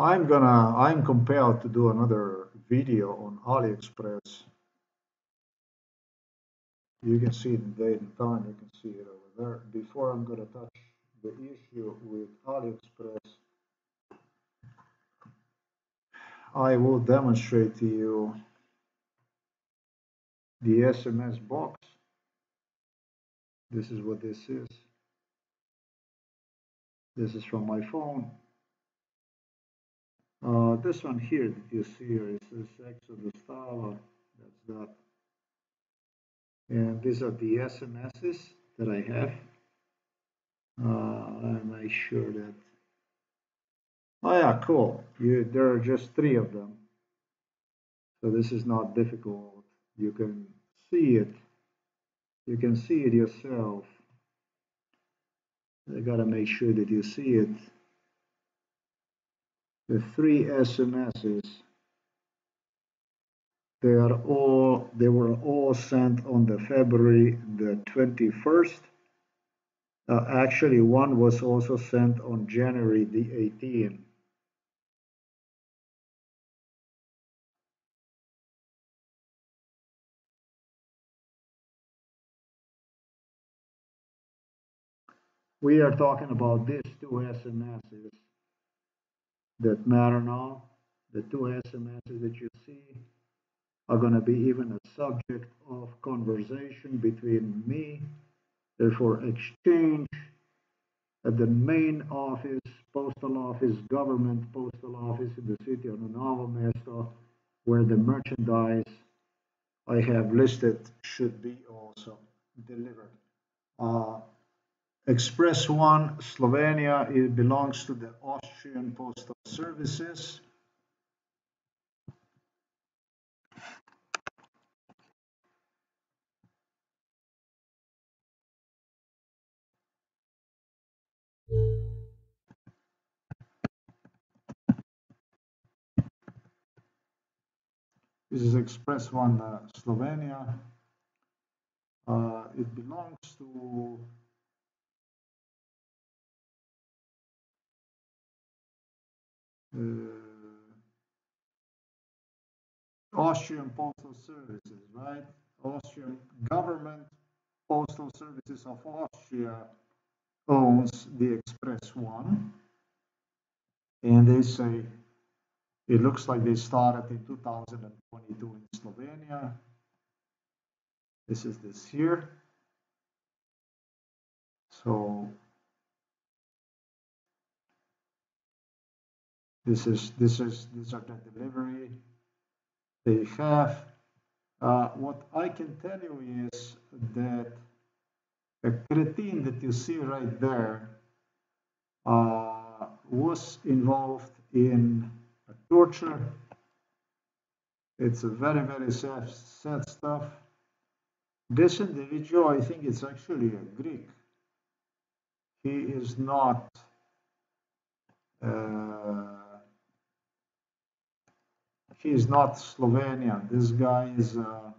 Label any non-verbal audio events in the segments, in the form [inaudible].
I'm gonna, I'm compelled to do another video on AliExpress. You can see the date and time, you can see it over there. Before I'm gonna touch the issue with AliExpress, I will demonstrate to you the SMS box. This is what this is. This is from my phone. Uh, this one here that you see here is Exodus Tower. That's that. And these are the SMSs that I have. Uh, I make sure that. Oh yeah, cool. You, there are just three of them. So this is not difficult. You can see it. You can see it yourself. I gotta make sure that you see it. The three SMSs, they are all they were all sent on the February the 21st. Uh, actually, one was also sent on January the 18th. We are talking about these two SMSs that matter now. The two SMSs that you see are going to be even a subject of conversation between me, therefore exchange at the main office, postal office, government postal office in the city of Novo Mesto, where the merchandise I have listed should be also delivered. Uh, Express One Slovenia, it belongs to the Austrian Postal Services. This is Express One uh, Slovenia. Uh, it belongs to Uh, Austrian Postal Services, right? Austrian government postal services of Austria owns the Express One. And they say it looks like they started in 2022 in Slovenia. This is this here. So This is this is these are the delivery they have. Uh, what I can tell you is that a cretin that you see right there uh, was involved in torture. It's a very very sad, sad stuff. This individual, I think it's actually a Greek. He is not. Uh, he is not Slovenian. This guy is uh,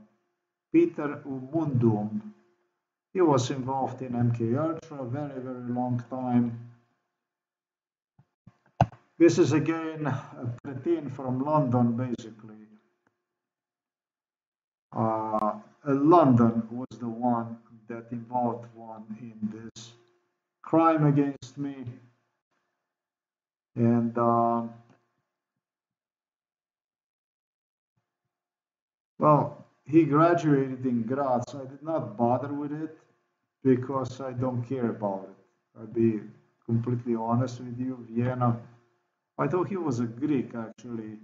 Peter Umundum. He was involved in MK Ultra a very, very long time. This is again a cretin from London, basically. Uh, London was the one that involved one in this crime against me. And uh, Well, he graduated in Graz. I did not bother with it because I don't care about it. I'll be completely honest with you. Vienna, I thought he was a Greek actually,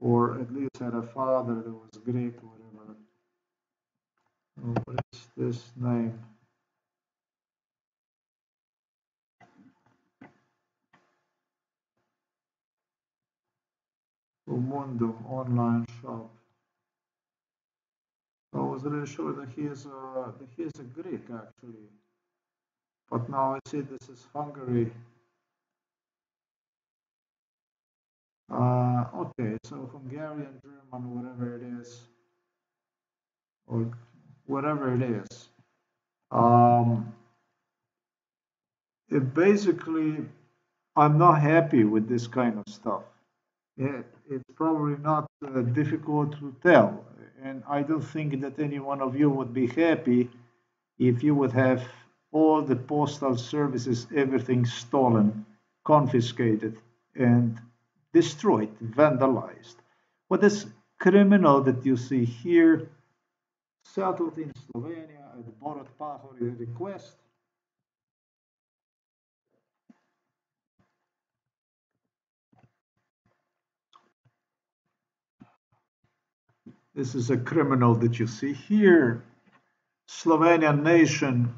or at least had a father that was Greek, whatever. Oh, what is this name? Umundo online shop. I was really sure that he is a, that he is a Greek actually. But now I see this is Hungary. Uh, okay, so Hungarian, German, whatever it is, or whatever it is. Um, it basically I'm not happy with this kind of stuff. It, it's probably not uh, difficult to tell. And I don't think that any one of you would be happy if you would have all the postal services, everything stolen, confiscated, and destroyed, vandalized. What this criminal that you see here settled in Slovenia at Borut Pahor's request This is a criminal that you see here. Slovenian nation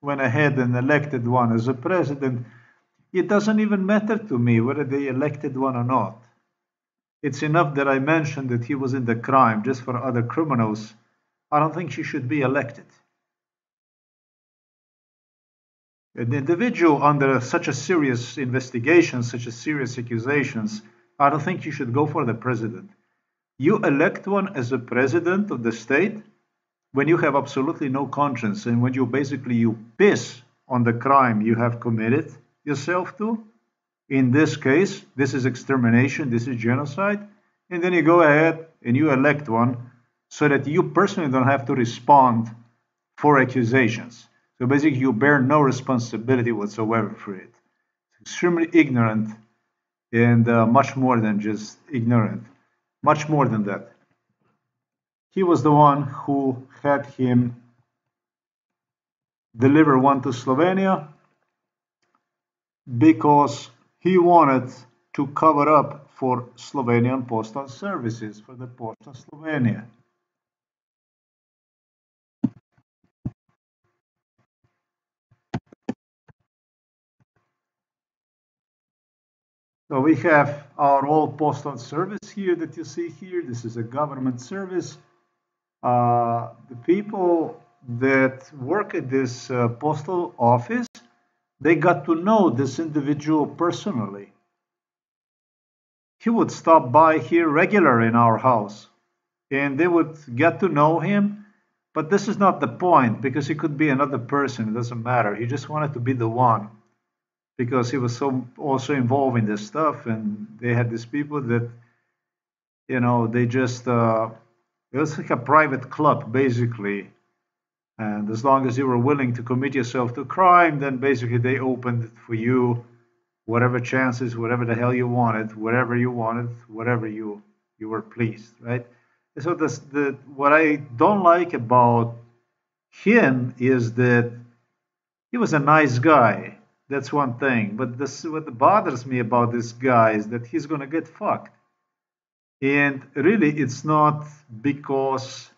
went ahead and elected one as a president. It doesn't even matter to me whether they elected one or not. It's enough that I mentioned that he was in the crime just for other criminals. I don't think she should be elected. An individual under such a serious investigation, such a serious accusations, I don't think you should go for the president. You elect one as a president of the state when you have absolutely no conscience and when you basically you piss on the crime you have committed yourself to. In this case, this is extermination, this is genocide. And then you go ahead and you elect one so that you personally don't have to respond for accusations. So basically, you bear no responsibility whatsoever for it. It's extremely ignorant and uh, much more than just ignorant much more than that. He was the one who had him deliver one to Slovenia because he wanted to cover up for Slovenian postal services, for the Pošta Slovenia. So we have our old postal service here that you see here. This is a government service. Uh, the people that work at this uh, postal office, they got to know this individual personally. He would stop by here regular in our house and they would get to know him. But this is not the point because he could be another person. It doesn't matter. He just wanted to be the one because he was so also involved in this stuff and they had these people that you know they just uh, it was like a private club basically. And as long as you were willing to commit yourself to crime then basically they opened it for you. Whatever chances whatever the hell you wanted whatever you wanted whatever you you were pleased right? So this the what i don't like about him is that he was a nice guy that's one thing. But this, what bothers me about this guy is that he's going to get fucked. And really, it's not because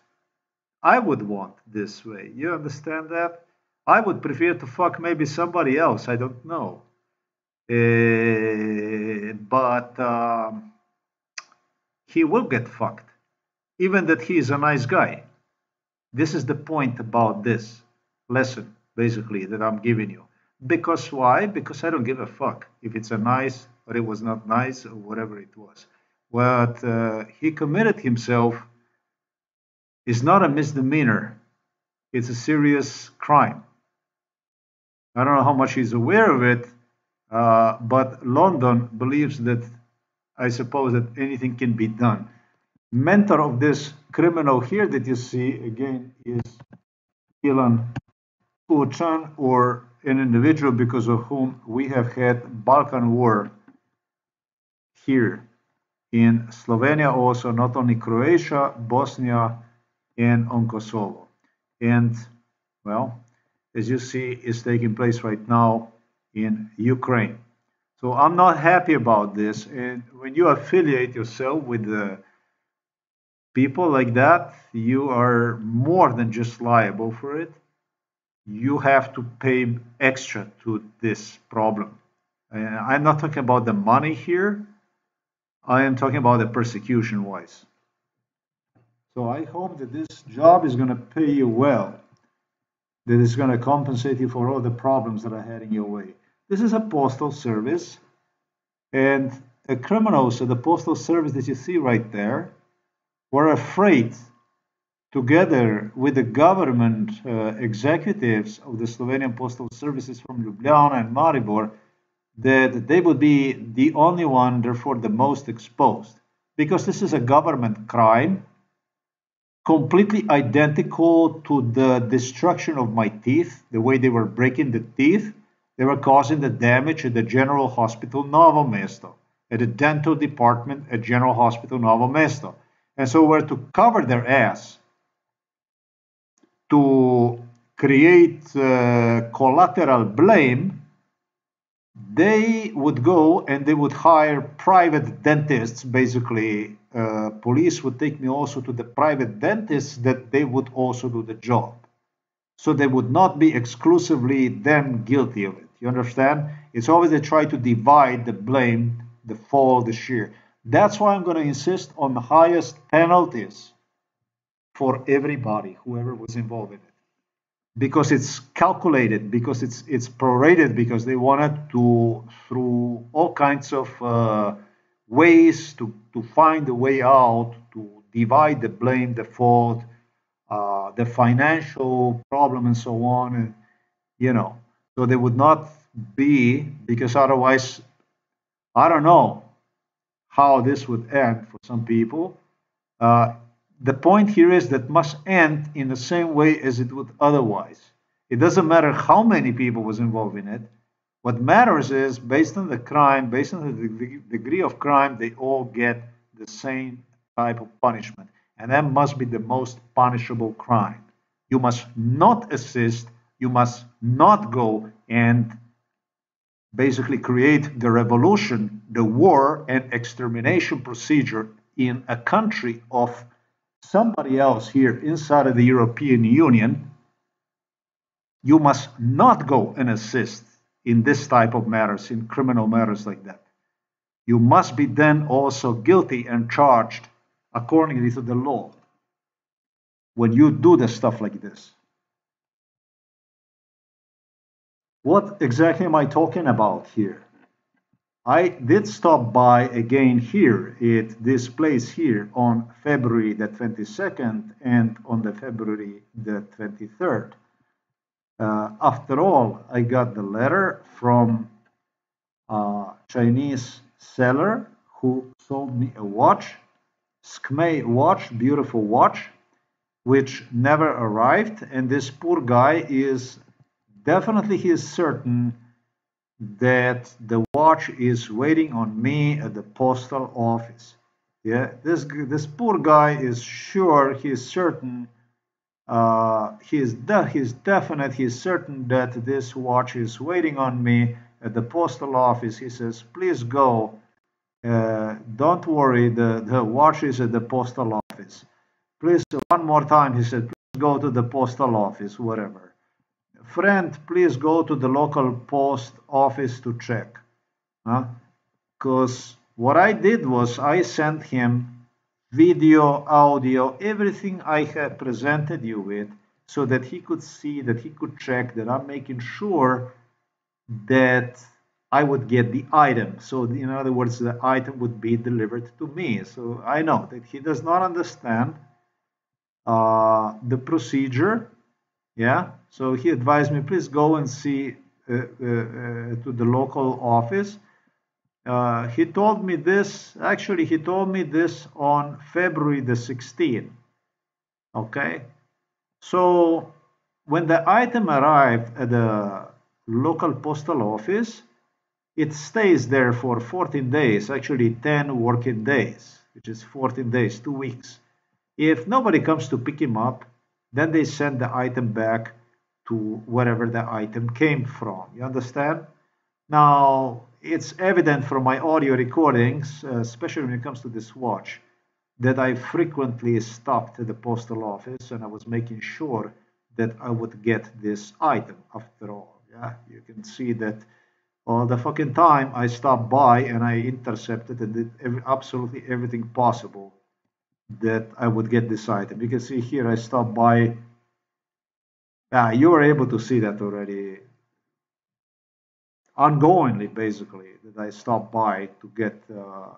I would want this way. You understand that? I would prefer to fuck maybe somebody else. I don't know. Uh, but um, he will get fucked, even that he is a nice guy. This is the point about this lesson, basically, that I'm giving you. Because why? Because I don't give a fuck if it's a nice or it was not nice or whatever it was. What uh, he committed himself is not a misdemeanor, it's a serious crime. I don't know how much he's aware of it, uh, but London believes that I suppose that anything can be done. Mentor of this criminal here that you see again is Milan Kučan or an individual because of whom we have had Balkan War here in Slovenia, also not only Croatia, Bosnia, and on Kosovo. And well, as you see, is taking place right now in Ukraine. So I'm not happy about this. And when you affiliate yourself with the people like that, you are more than just liable for it you have to pay extra to this problem. And I'm not talking about the money here. I am talking about the persecution wise. So I hope that this job is going to pay you well, that it's going to compensate you for all the problems that are heading your way. This is a postal service, and the criminals of the postal service that you see right there were afraid together with the government uh, executives of the Slovenian Postal Services from Ljubljana and Maribor, that they would be the only one, therefore the most exposed, because this is a government crime, completely identical to the destruction of my teeth, the way they were breaking the teeth. They were causing the damage at the General Hospital Novo Mesto, at the dental department at General Hospital Novo Mesto. And so we're to cover their ass to create uh, collateral blame, they would go and they would hire private dentists. Basically, uh, police would take me also to the private dentists that they would also do the job. So they would not be exclusively them guilty of it. You understand? It's always they try to divide the blame, the fall, the shear. That's why I'm going to insist on the highest penalties for everybody, whoever was involved in it because it's calculated, because it's it's prorated, because they wanted to through all kinds of uh, ways to to find a way out to divide the blame, the fault, uh, the financial problem, and so on. And, you know, so they would not be because otherwise, I don't know how this would end for some people. Uh, the point here is that must end in the same way as it would otherwise. It doesn't matter how many people was involved in it. What matters is based on the crime, based on the degree of crime, they all get the same type of punishment. And that must be the most punishable crime. You must not assist, you must not go and basically create the revolution, the war and extermination procedure in a country of somebody else here inside of the European Union, you must not go and assist in this type of matters, in criminal matters like that. You must be then also guilty and charged accordingly to the law when you do the stuff like this. What exactly am I talking about here? I did stop by again here at this place here on February the 22nd and on the February the 23rd. Uh, after all, I got the letter from a Chinese seller who sold me a watch, Skmei watch, beautiful watch, which never arrived. And this poor guy is definitely he is certain that the watch is waiting on me at the postal office. Yeah, this this poor guy is sure, he is certain, uh, he is de- he's definite, he's certain that this watch is waiting on me at the postal office. He says, please go. Uh, don't worry, the, the watch is at the postal office. Please, one more time, he said, please go to the postal office, whatever friend, please go to the local post office to check. Because what I did was I sent him video, audio, everything I have presented you with so that he could see, that he could check, that I'm making sure that I would get the item. So, in other words, the item would be delivered to me. So I know that he does not understand uh, the procedure yeah, so he advised me, please go and see uh, uh, uh, to the local office. Uh, he told me this, actually, he told me this on February the 16th. Okay, so when the item arrived at the local postal office, it stays there for 14 days, actually 10 working days, which is 14 days, two weeks. If nobody comes to pick him up, then they send the item back to wherever the item came from. You understand? Now, it's evident from my audio recordings, uh, especially when it comes to this watch, that I frequently stopped at the postal office and I was making sure that I would get this item after all. Yeah, you can see that all the fucking time I stopped by and I intercepted and did every, absolutely everything possible that I would get this item. You can see here I stopped by. Yeah, you were able to see that already ongoingly, basically, that I stopped by to get uh,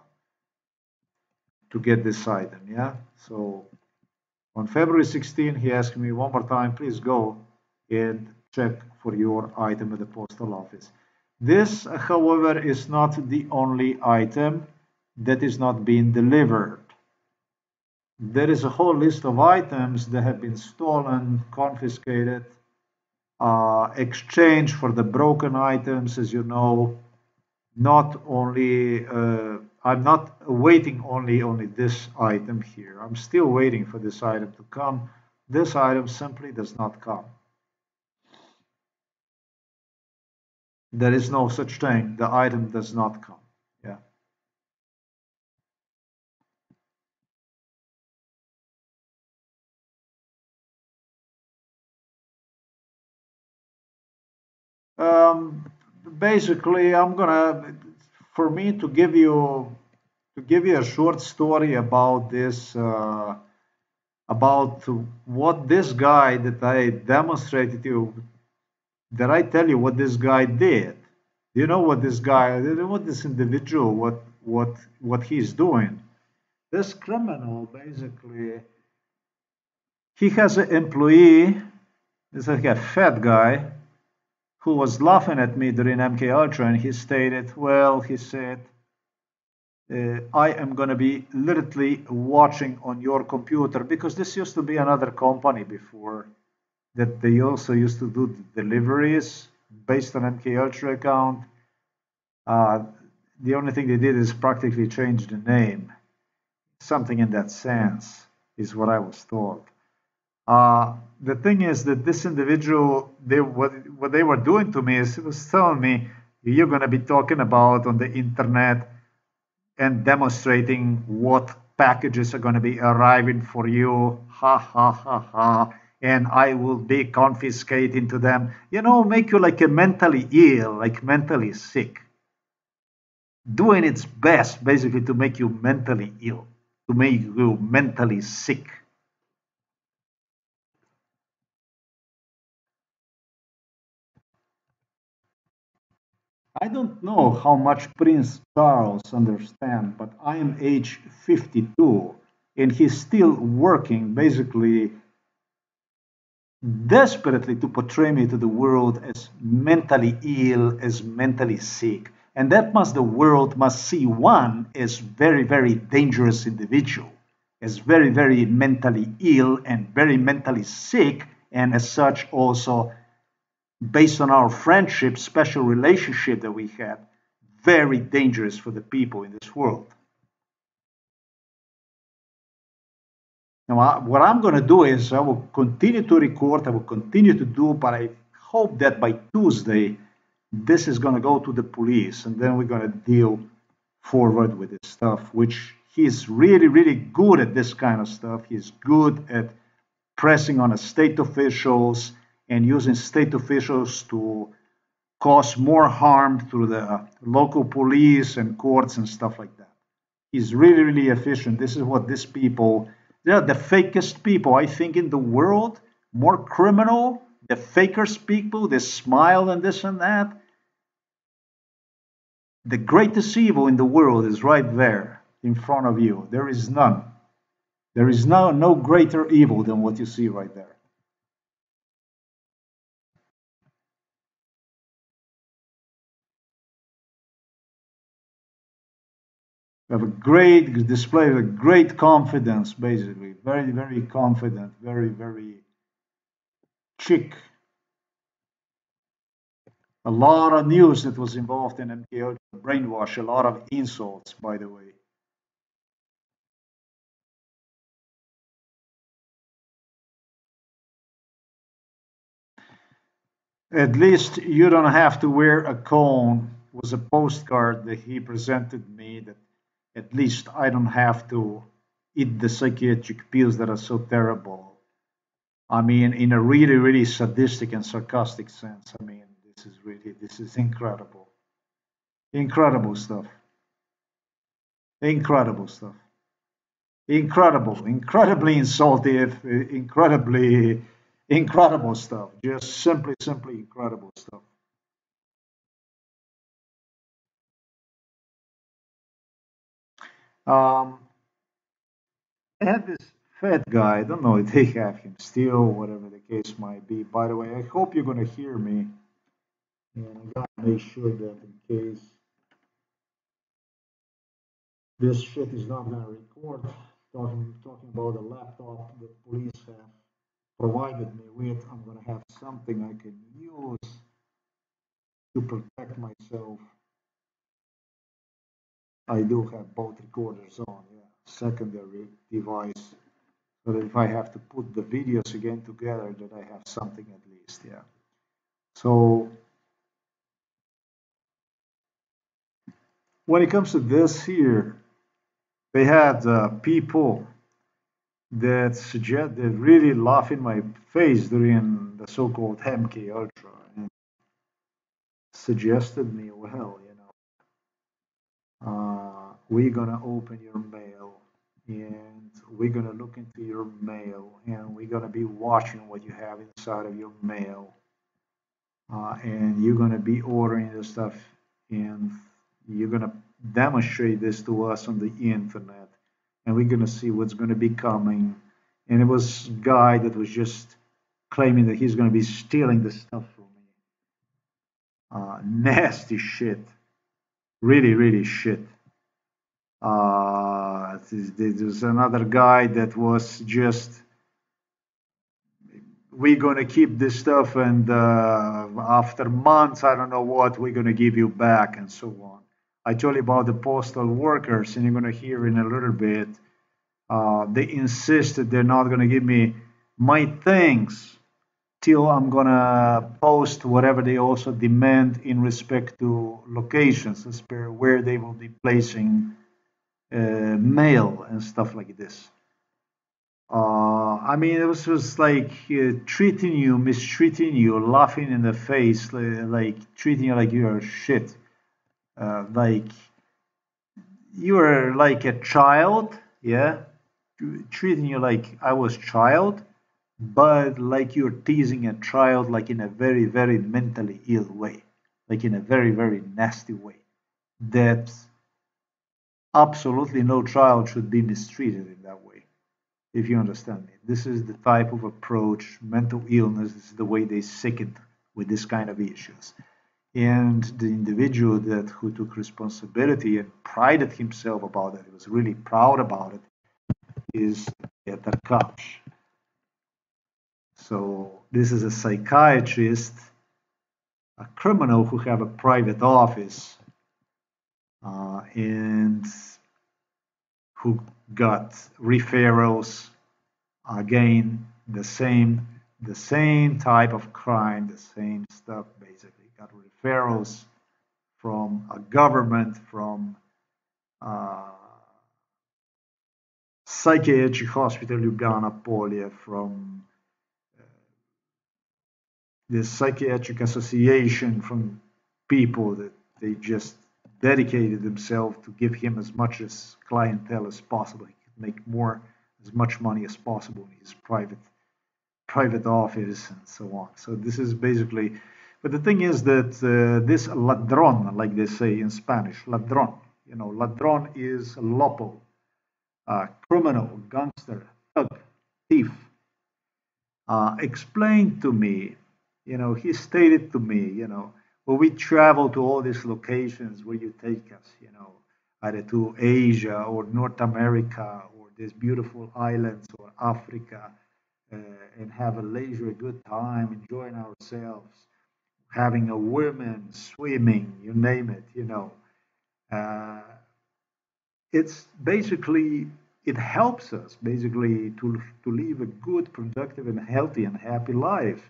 to get this item. Yeah, so on February 16, he asked me one more time, please go and check for your item at the postal office. This, however, is not the only item that is not being delivered. There is a whole list of items that have been stolen, confiscated, uh, exchanged for the broken items, as you know. Not only, uh, I'm not waiting only only this item here. I'm still waiting for this item to come. This item simply does not come. There is no such thing. The item does not come. Um, basically, I'm gonna, for me to give you, to give you a short story about this, uh, about what this guy that I demonstrated to you, that I tell you what this guy did. You know what this guy, what this individual, what what what he's doing. This criminal basically, he has an employee, This like a fat guy, who was laughing at me during MK Ultra, and he stated, "Well, he said." Uh, I am going to be literally watching on your computer because this used to be another company before that they also used to do deliveries based on MK Ultra account. Uh, the only thing they did is practically change the name. Something in that sense is what I was told. Uh, the thing is that this individual, they what what they were doing to me is it was telling me you're going to be talking about on the internet and demonstrating what packages are going to be arriving for you. Ha ha ha ha. And I will be confiscating to them. You know, make you like a mentally ill, like mentally sick. Doing its best, basically, to make you mentally ill, to make you mentally sick. I don't know how much Prince Charles understands, but I am age 52 and he's still working basically desperately to portray me to the world as mentally ill, as mentally sick. And that must the world must see one as very, very dangerous individual, as very, very mentally ill and very mentally sick, and as such also based on our friendship, special relationship that we have, very dangerous for the people in this world. Now, what I'm going to do is I will continue to record, I will continue to do, but I hope that by Tuesday, this is going to go to the police and then we're going to deal forward with this stuff, which he's really, really good at this kind of stuff. He's good at pressing on state officials and using state officials to cause more harm through the uh, local police and courts and stuff like that. He's really, really efficient. This is what these people, they're the fakest people, I think, in the world, more criminal, the fakers people, they smile and this and that. The greatest evil in the world is right there in front of you. There is none. There is no, no greater evil than what you see right there. Have a great display a great confidence basically. Very very confident very very chic. A lot of news that was involved in MKO brainwash a lot of insults by the way. At least you don't have to wear a cone was a postcard that he presented me that at least I don't have to eat the psychiatric pills that are so terrible. I mean, in a really, really sadistic and sarcastic sense. I mean, this is really, this is incredible. Incredible stuff. Incredible stuff. Incredible, incredibly insultive, incredibly, incredible stuff. Just simply, simply incredible stuff. Um, I have this fat guy. I don't know if they have him still, whatever the case might be. By the way, I hope you're going to hear me. And I gotta make sure that in case this shit is not gonna record, talking, talking about the laptop that police have provided me with, I'm gonna have something I can use to protect myself. I do have both recorders on, yeah, secondary device. So if I have to put the videos again together, that I have something at least, yeah. So when it comes to this here, they had uh, people that suggest that really laugh in my face during the so-called MK Ultra and suggested me, well, we're gonna open your mail and we're gonna look into your mail and we're gonna be watching what you have inside of your mail. Uh, and you're gonna be ordering the stuff and you're gonna demonstrate this to us on the internet and we're gonna see what's gonna be coming. And it was guy that was just claiming that he's gonna be stealing the stuff from me. Uh, nasty shit. Really really shit uh, there's another guy that was just we're going to keep this stuff and uh, after months i don't know what we're going to give you back and so on. I told you about the postal workers and you're going to hear in a little bit uh, they insisted they're not going to give me my things till i'm going to post whatever they also demand in respect to locations where they will be placing mail and stuff like this uh, I mean, it was just like uh, treating you, mistreating you, laughing in the face, like, like treating you like you're shit. Uh, like you were like a child, yeah, treating you like I was child, but like you're teasing a child, like in a very, very mentally ill way, like in a very, very nasty way. That absolutely no child should be mistreated in that way if you understand me. This is the type of approach, mental illness is the way they sicken with this kind of issues. And the individual that who took responsibility and prided himself about it, he was really proud about it, is Peter Kapsch. So this is a psychiatrist, a criminal who have a private office, uh, and who got referrals again the same the same type of crime the same stuff basically. Got referrals from a government from uh, psychiatric hospital Ljubljana Polje from uh, the psychiatric association from people that they just dedicated himself to give him as much as clientele as possible. He could make more, as much money as possible in his private private office and so on. So this is basically, but the thing is that uh, this ladron, like they say in Spanish, ladron, you know, ladron is lopo, uh, criminal, gangster, thug, thief. Uh, explained to me, you know, he stated to me, you know, well, we travel to all these locations where you take us, you know, either to Asia or North America or these beautiful islands or Africa uh, and have a leisure, good time, enjoying ourselves, having a woman, swimming, you name it, you know. Uh, it's basically, it helps us basically to, to live a good, productive, and healthy and happy life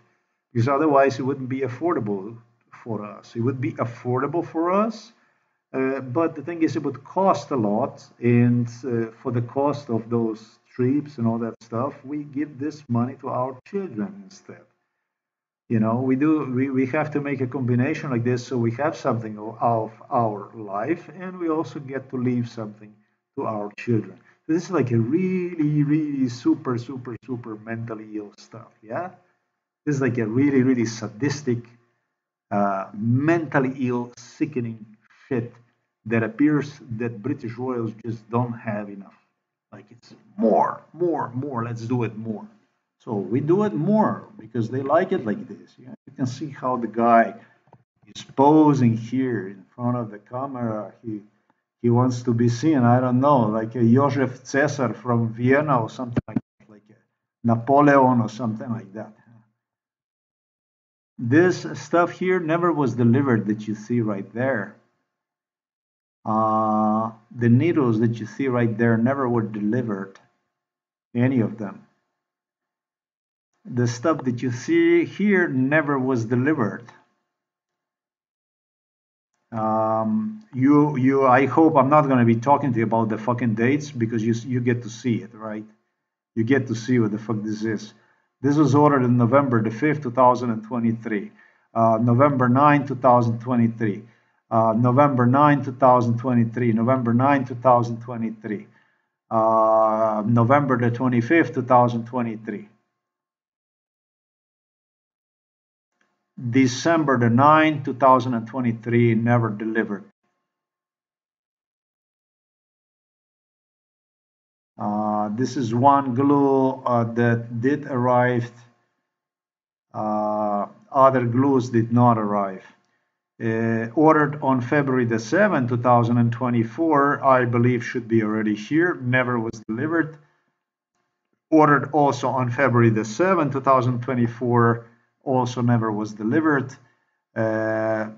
because otherwise it wouldn't be affordable for us. It would be affordable for us, uh, but the thing is, it would cost a lot. And uh, for the cost of those trips and all that stuff, we give this money to our children instead. You know, we do. We, we have to make a combination like this, so we have something of our life, and we also get to leave something to our children. So this is like a really, really super, super, super mentally ill stuff. Yeah, this is like a really, really sadistic mentally ill, sickening shit that appears that British royals just don't have enough. Like it's more, more, more. Let's do it more. So we do it more because they like it like this. You, can see how the guy is posing here in front of the camera. He he wants to be seen. I don't know, like a Joseph Caesar from Vienna or something like that, like a Napoleon or something like that. This stuff here never was delivered that you see right there. Uh, the needles that you see right there never were delivered, any of them. The stuff that you see here never was delivered. Um, you, you, I hope I'm not going to be talking to you about the fucking dates because you, you get to see it, right? You get to see what the fuck this is. This was ordered in November the 5th, 2023. Uh, November 9, 2023. Uh, November 9, 2023. November 9, 2023. Uh, November the 25th, 2023. December the 9, 2023, never delivered. Uh, this is one glue uh, that did arrive. Uh, other glues did not arrive. Uh, ordered on February the 7th, 2024, I believe should be already here. Never was delivered. Ordered also on February the 7th, 2024, also never was delivered. Uh,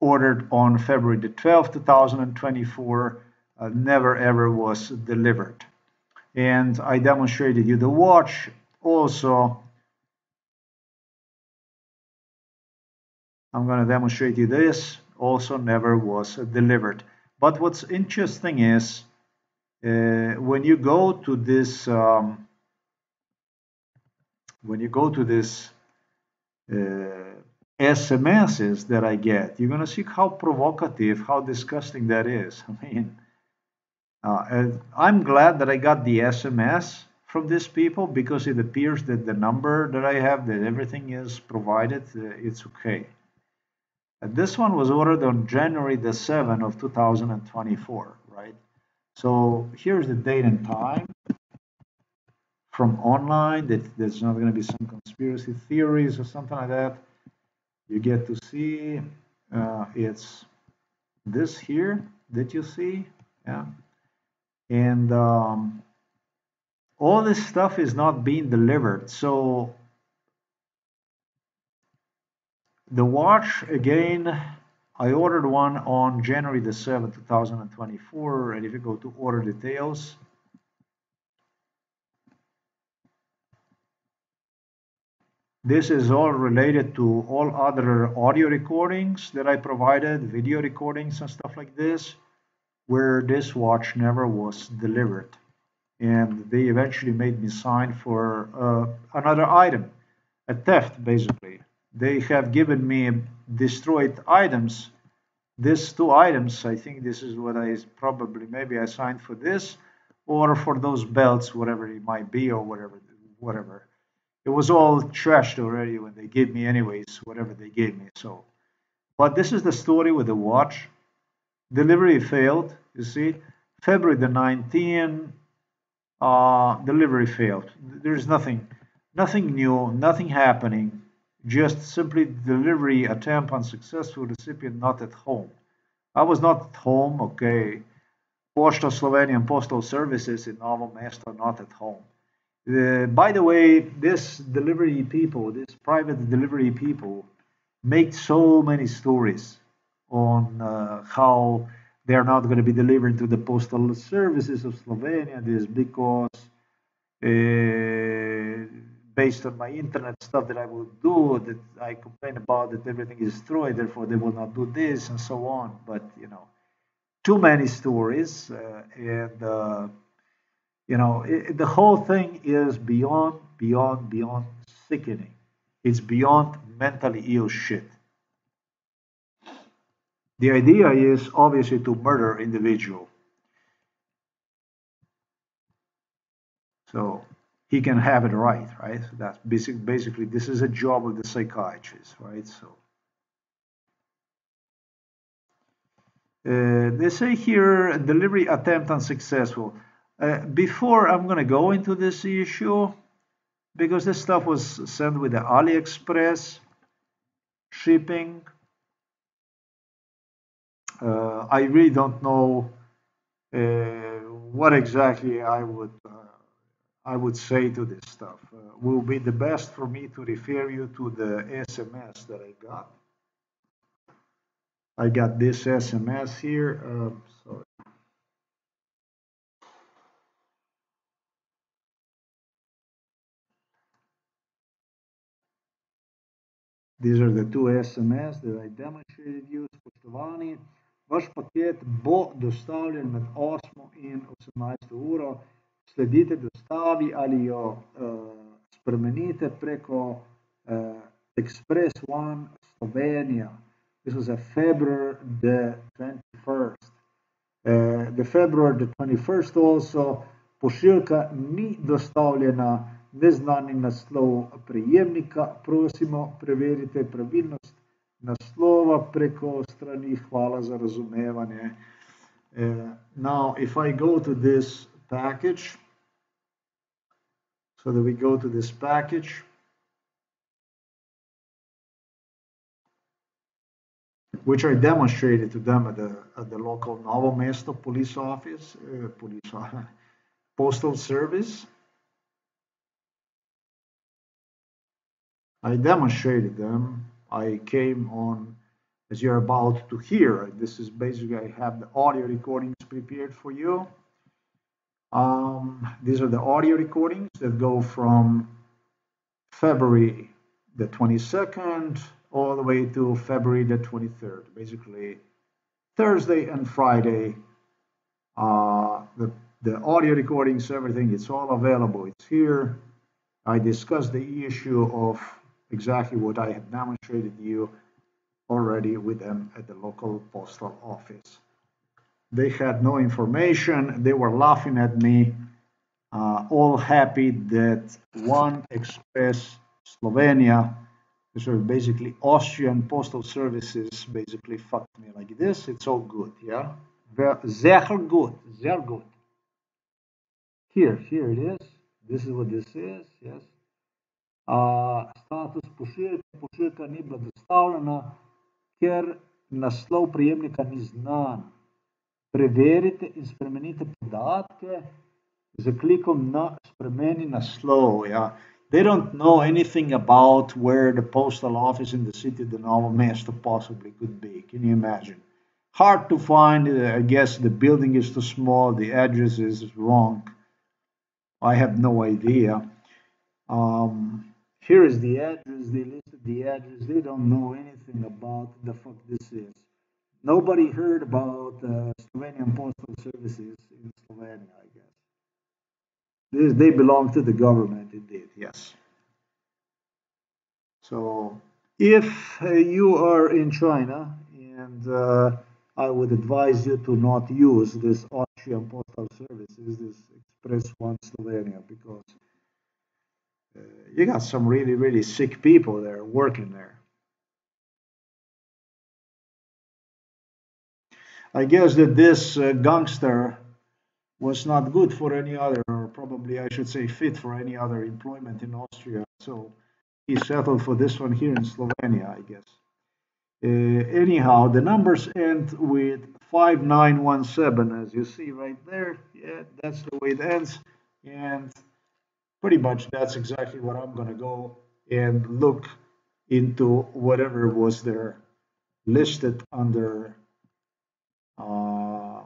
ordered on February the 12th, 2024, uh, never ever was delivered and I demonstrated you the watch also. I'm going to demonstrate you this also never was delivered. But what's interesting is uh, when you go to this um, when you go to this uh, SMSs that I get you're going to see how provocative how disgusting that is. [laughs] I mean uh, I'm glad that I got the SMS from these people because it appears that the number that I have, that everything is provided, uh, it's okay. Uh, this one was ordered on January the 7th of 2024, right? So here's the date and time from online that there's not going to be some conspiracy theories or something like that. You get to see uh, it's this here that you see, yeah and um, all this stuff is not being delivered. So the watch again I ordered one on January the 7th 2024 and if you go to order details this is all related to all other audio recordings that I provided video recordings and stuff like this where this watch never was delivered. And they eventually made me sign for uh, another item, a theft basically. They have given me destroyed items. These two items, I think this is what I probably, maybe I signed for this or for those belts, whatever it might be or whatever, whatever. It was all trashed already when they gave me anyways, whatever they gave me. So, but this is the story with the watch delivery failed you see. February the 19th uh, delivery failed. There's nothing nothing new nothing happening. Just simply delivery attempt unsuccessful recipient not at home. I was not at home okay. Pošta Slovenian Postal Services in Novo Mesto not at home. Uh, by the way, this delivery people, this private delivery people, make so many stories on uh, how they are not going to be delivered to the postal services of Slovenia. This because uh, based on my internet stuff that I will do, that I complain about that everything is destroyed, therefore they will not do this and so on. But you know, too many stories, uh, and uh, you know, it, the whole thing is beyond, beyond, beyond sickening. It's beyond mentally ill shit. The idea is obviously to murder individual. So he can have it right, right? So that's basic, basically this is a job of the psychiatrist, right? So uh, they say here delivery attempt unsuccessful. Uh, before I'm going to go into this issue, because this stuff was sent with the AliExpress shipping uh, I really don't know uh, what exactly I would uh, I would say to this stuff. Uh, will be the best for me to refer you to the SMS that I got. I got this SMS here. Um, sorry. These are the two SMS that I demonstrated you. Spoštovani, vaš paket bo dostavljen med 8 in 18 uro. Sledite dostavi ali jo uh, spremenite preko uh, Express One Slovenija. This was a February the 21st. Uh, the February the 21st also pošiljka ni dostavljena neznani naslov prejemnika, prosimo, preverite pravilnost naslova preko strani, hvala za razumevanje. Uh, now, if I go to this package, so that we go to this package, which I demonstrated to them at the, at the local Novo Mesto police office, uh, police, [laughs] postal service. I demonstrated them. I came on, as you're about to hear, this is basically, I have the audio recordings prepared for you. Um, these are the audio recordings that go from February the 22nd all the way to February the 23rd. Basically, Thursday and Friday, uh, the, the audio recordings, everything, it's all available. It's here. I discussed the issue of exactly what I have demonstrated you already with them at the local postal office. They had no information. They were laughing at me, uh, all happy that One Express Slovenia, are basically Austrian postal services, basically fucked me like this. It's all good, yeah? Sehr good, sehr good. Here, here it is. This is what this is, yes. Status pošiljke, pošiljka ni bila dostavljena, ker naslov prijemnika ni znan. Preverite in spremenite podatke z klikom na spremeni naslov. Ja. They don't know anything about where the postal office in the city of Novo Mesto possibly could be. Can you imagine? Hard to find. I guess the building is too small. The address is wrong. I have no idea. Um, here is the address, they listed the address, they don't know anything about the fuck this is. Nobody heard about uh, Slovenian postal services in Slovenia, I guess. This, they belong to the government, indeed, yes. So, if uh, you are in China, and uh, I would advise you to not use this Austrian postal services, this Express One Slovenia, because you got some really, really sick people there working there. I guess that this uh, gangster was not good for any other, or probably I should say fit for any other employment in Austria. So he settled for this one here in Slovenia, I guess. Uh, anyhow, the numbers end with 5917, as you see right there. Yeah, that's the way it ends. And pretty much that's exactly what I'm going to go and look into whatever was there listed under uh,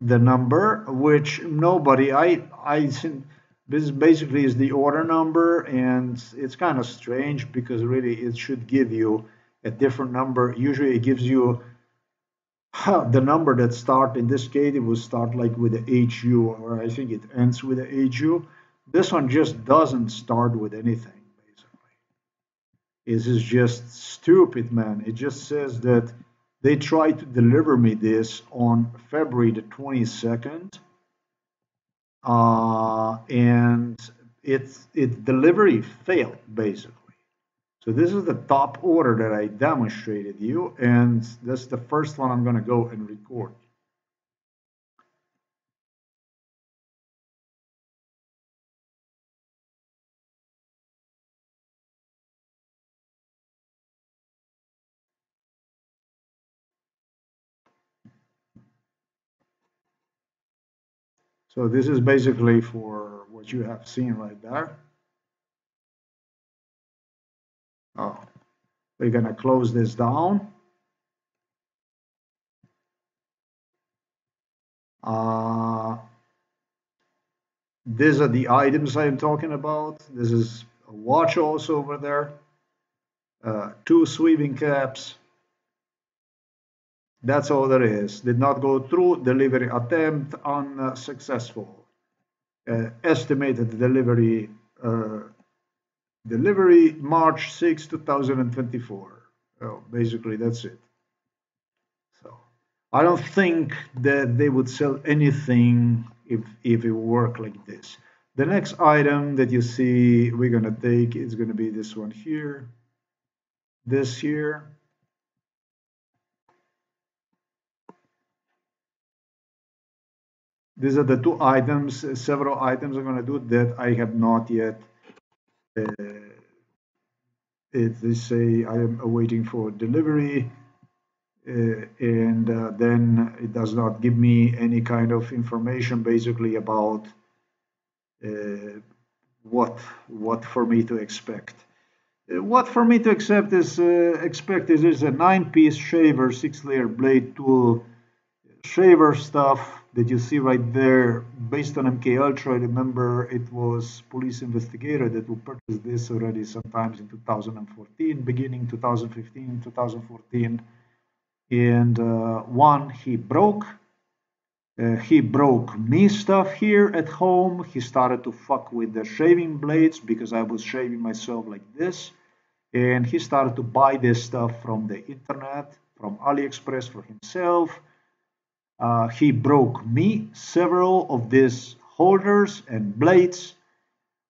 the number, which nobody, I, I think this basically is the order number and it's kind of strange because really it should give you a different number. Usually it gives you the number that start, in this case, it will start like with the HU or I think it ends with the HU this one just doesn't start with anything, basically. This is just stupid, man. It just says that they tried to deliver me this on February the 22nd. Uh, and its it delivery failed, basically. So this is the top order that I demonstrated you, and that's the first one I'm going to go and record. So this is basically for what you have seen right there. Oh, we're gonna close this down. Uh, these are the items I'm talking about. This is a watch also over there. Uh, two sweeping caps. That's all there is. Did not go through. Delivery attempt unsuccessful. Uh, estimated delivery uh, delivery March 6, 2024. Well, basically that's it. So I don't think that they would sell anything if if it work like this. The next item that you see we're gonna take is gonna be this one here, this here. These are the two items, several items I'm gonna do that I have not yet uh, it, they say I am awaiting for delivery uh, and uh, then it does not give me any kind of information basically about uh, what what for me to expect. Uh, what for me to accept is uh, expect is, is a nine-piece shaver, six-layer blade tool, shaver stuff that you see right there based on MK Ultra. I remember it was police investigator that will purchase this already sometimes in 2014, beginning 2015, 2014 and uh, one he broke uh, he broke me stuff here at home. He started to fuck with the shaving blades because i was shaving myself like this. And he started to buy this stuff from the internet from aliexpress for himself uh, he broke me several of these holders and blades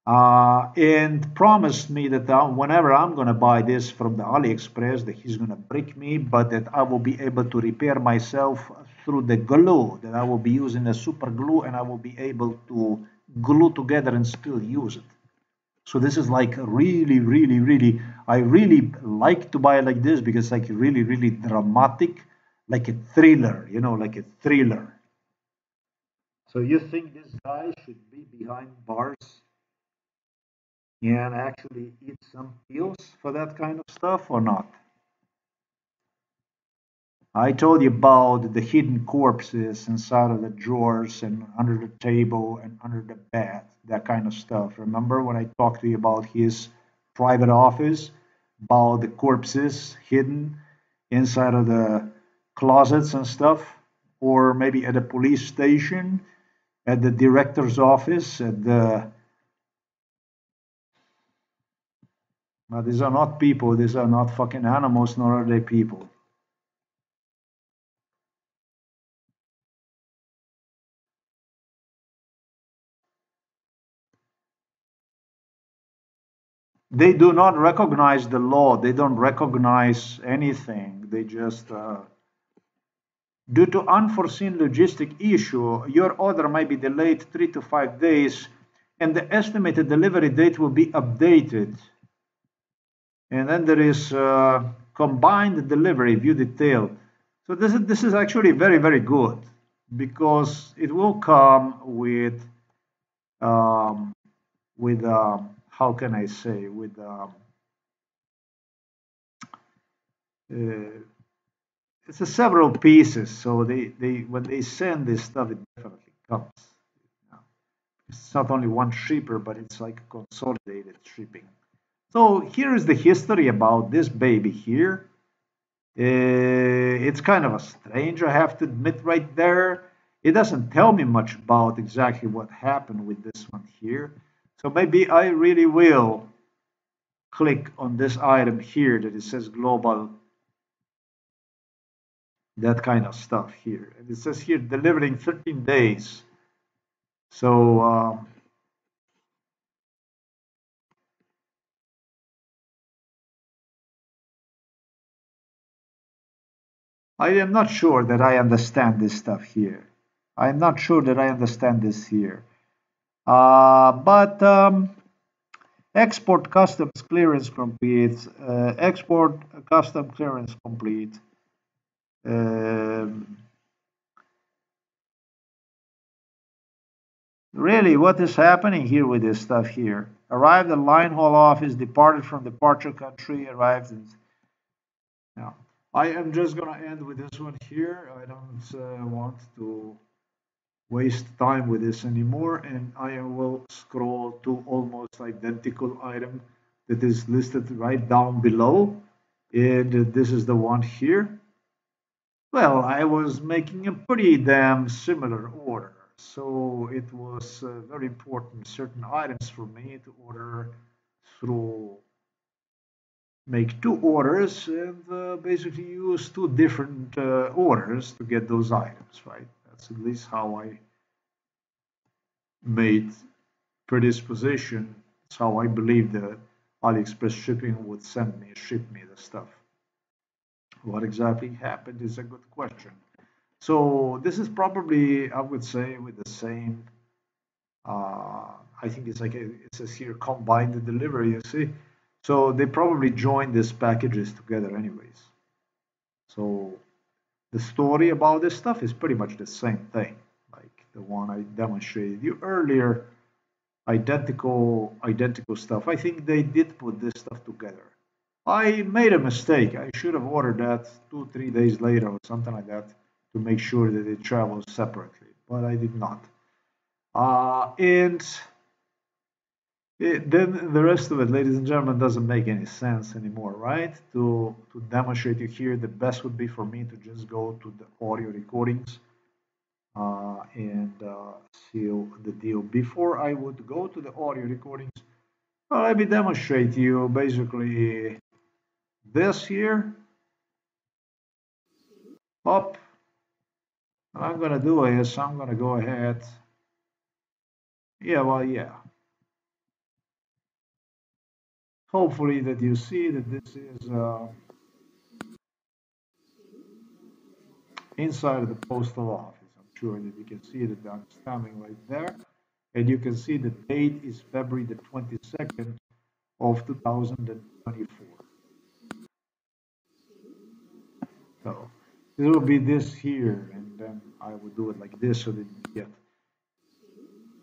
uh, and promised me that uh, whenever I'm going to buy this from the AliExpress, that he's going to break me, but that I will be able to repair myself through the glue, that I will be using a super glue and I will be able to glue together and still use it. So this is like really, really, really, I really like to buy like this because it's like really, really dramatic, like a thriller, you know, like a thriller. So you think this guy should be behind bars and actually eat some pills for that kind of stuff or not? I told you about the hidden corpses inside of the drawers and under the table and under the bed, that kind of stuff. Remember when I talked to you about his private office, about the corpses hidden inside of the closets and stuff, or maybe at a police station, at the director's office, at the But these are not people, these are not fucking animals, nor are they people. They do not recognize the law, they don't recognize anything, they just. Uh, due to unforeseen logistic issue, your order may be delayed three to five days, and the estimated delivery date will be updated. And then there is uh, combined delivery view detail. So this is, this is actually very, very good because it will come with, um, with um, how can I say, with um, uh, it's a several pieces. So they, they when they send this stuff, it definitely comes. It's not only one shipper, but it's like consolidated shipping. So here is the history about this baby here. Uh, it's kind of a strange, I have to admit, right there. It doesn't tell me much about exactly what happened with this one here. So maybe I really will click on this item here that it says global, that kind of stuff here. And it says here delivering 13 days. So um, I am not sure that I understand this stuff here. I am not sure that I understand this here. Uh, but um, export customs clearance complete. Uh, export custom clearance complete. Um, really what is happening here with this stuff here? Arrived at line haul office, departed from departure country, arrived in. Now, I am just gonna end with this one here. I don't uh, want to waste time with this anymore and I will scroll to almost identical item that is listed right down below and this is the one here well I was making a pretty damn similar order so it was uh, very important certain items for me to order through make two orders and uh, basically use two different uh, orders to get those items right? That's at least how I made predisposition. That's how I believe that AliExpress shipping would send me ship me the stuff what exactly happened is a good question so this is probably, I would say, with the same. Uh, I think it's like a, it says here combined delivery. You see, so they probably joined these packages together, anyways. So the story about this stuff is pretty much the same thing, like the one I demonstrated you earlier. Identical, identical stuff. I think they did put this stuff together. I made a mistake. I should have ordered that two, three days later or something like that to make sure that it travels separately, but I did not. Uh, and it, then the rest of it, ladies and gentlemen, doesn't make any sense anymore, right? To, to demonstrate you here, the best would be for me to just go to the audio recordings uh, and uh, seal the deal. Before I would go to the audio recordings, let me demonstrate you basically this here. Up what I'm going to do is I'm going to go ahead. Yeah, well, yeah. Hopefully that you see that this is uh, inside of the postal office. I'm sure that you can see that I'm standing right there. And you can see the date is February the 22nd of 2024. So it will be this here and then I would do it like this so that you get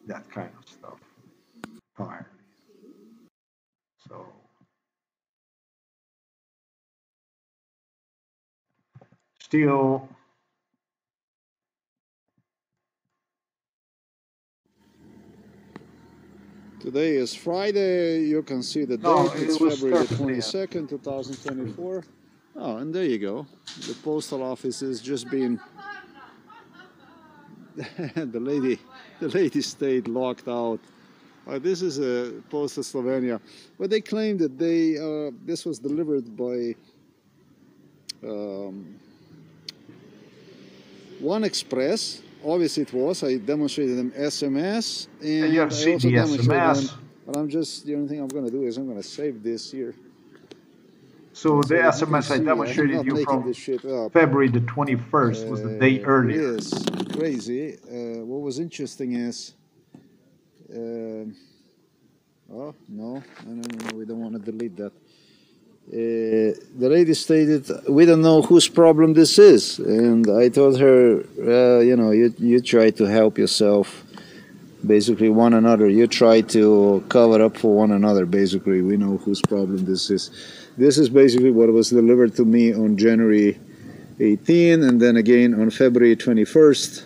that kind of stuff entirely. So still Today is Friday. You can see the date. No, it's it February 22nd, 2024. Oh, and there you go. The postal office is just being [laughs] the lady, the lady stayed locked out. Uh, this is a post of Slovenia, but they claim that they uh, this was delivered by um, One Express. Obviously, it was. I demonstrated them SMS, and, and you have I also the demonstrated SMS. them. But I'm just the only thing I'm going to do is I'm going to save this here. So the SMS I demonstrated you from this shit up. February the 21st was the day Uh, earlier. Yes, crazy. Uh, what was interesting is, um oh no, no, no, no, we don't want to delete that. Uh, the lady stated, "We don't know whose problem this is," and I told her, uh, "You know, you you try to help yourself." Basically, one another. You try to cover up for one another. Basically, we know whose problem this is. This is basically what was delivered to me on January 18 and then again on February 21st.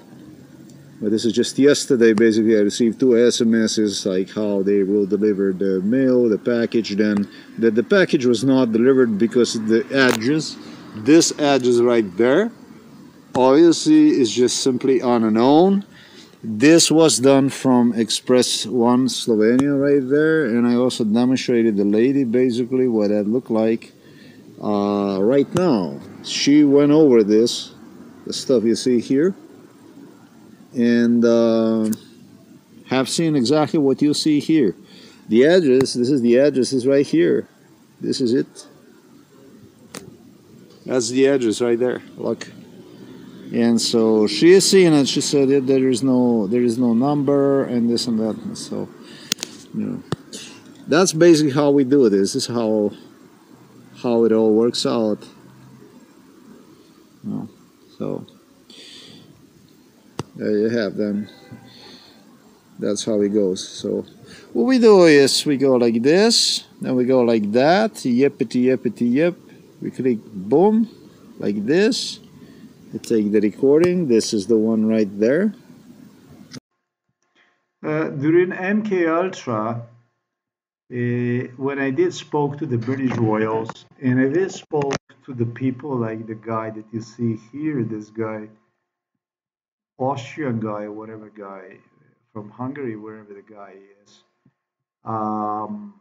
But this is just yesterday. Basically, I received two SMSs like how they will deliver the mail, the package. Then that the package was not delivered because the address, this address right there, obviously is just simply unknown. This was done from Express One Slovenia right there, and I also demonstrated the lady basically what that looked like uh, right now. She went over this, the stuff you see here, and uh, have seen exactly what you see here. The address, this is the address, is right here. This is it. That's the address right there. Look. And so she is seeing it. She said that there is no there is no number and this and that. So, you know, that's basically how we do this. This is how how it all works out. You know, so there you have them. that's how it goes. So what we do is we go like this, then we go like that, yippity yippity yip. We click boom, like this. Take the recording. This is the one right there. Uh, during MK Ultra, uh, when I did spoke to the British Royals, and I did spoke to the people like the guy that you see here, this guy, Austrian guy, whatever guy, from Hungary, wherever the guy is, um,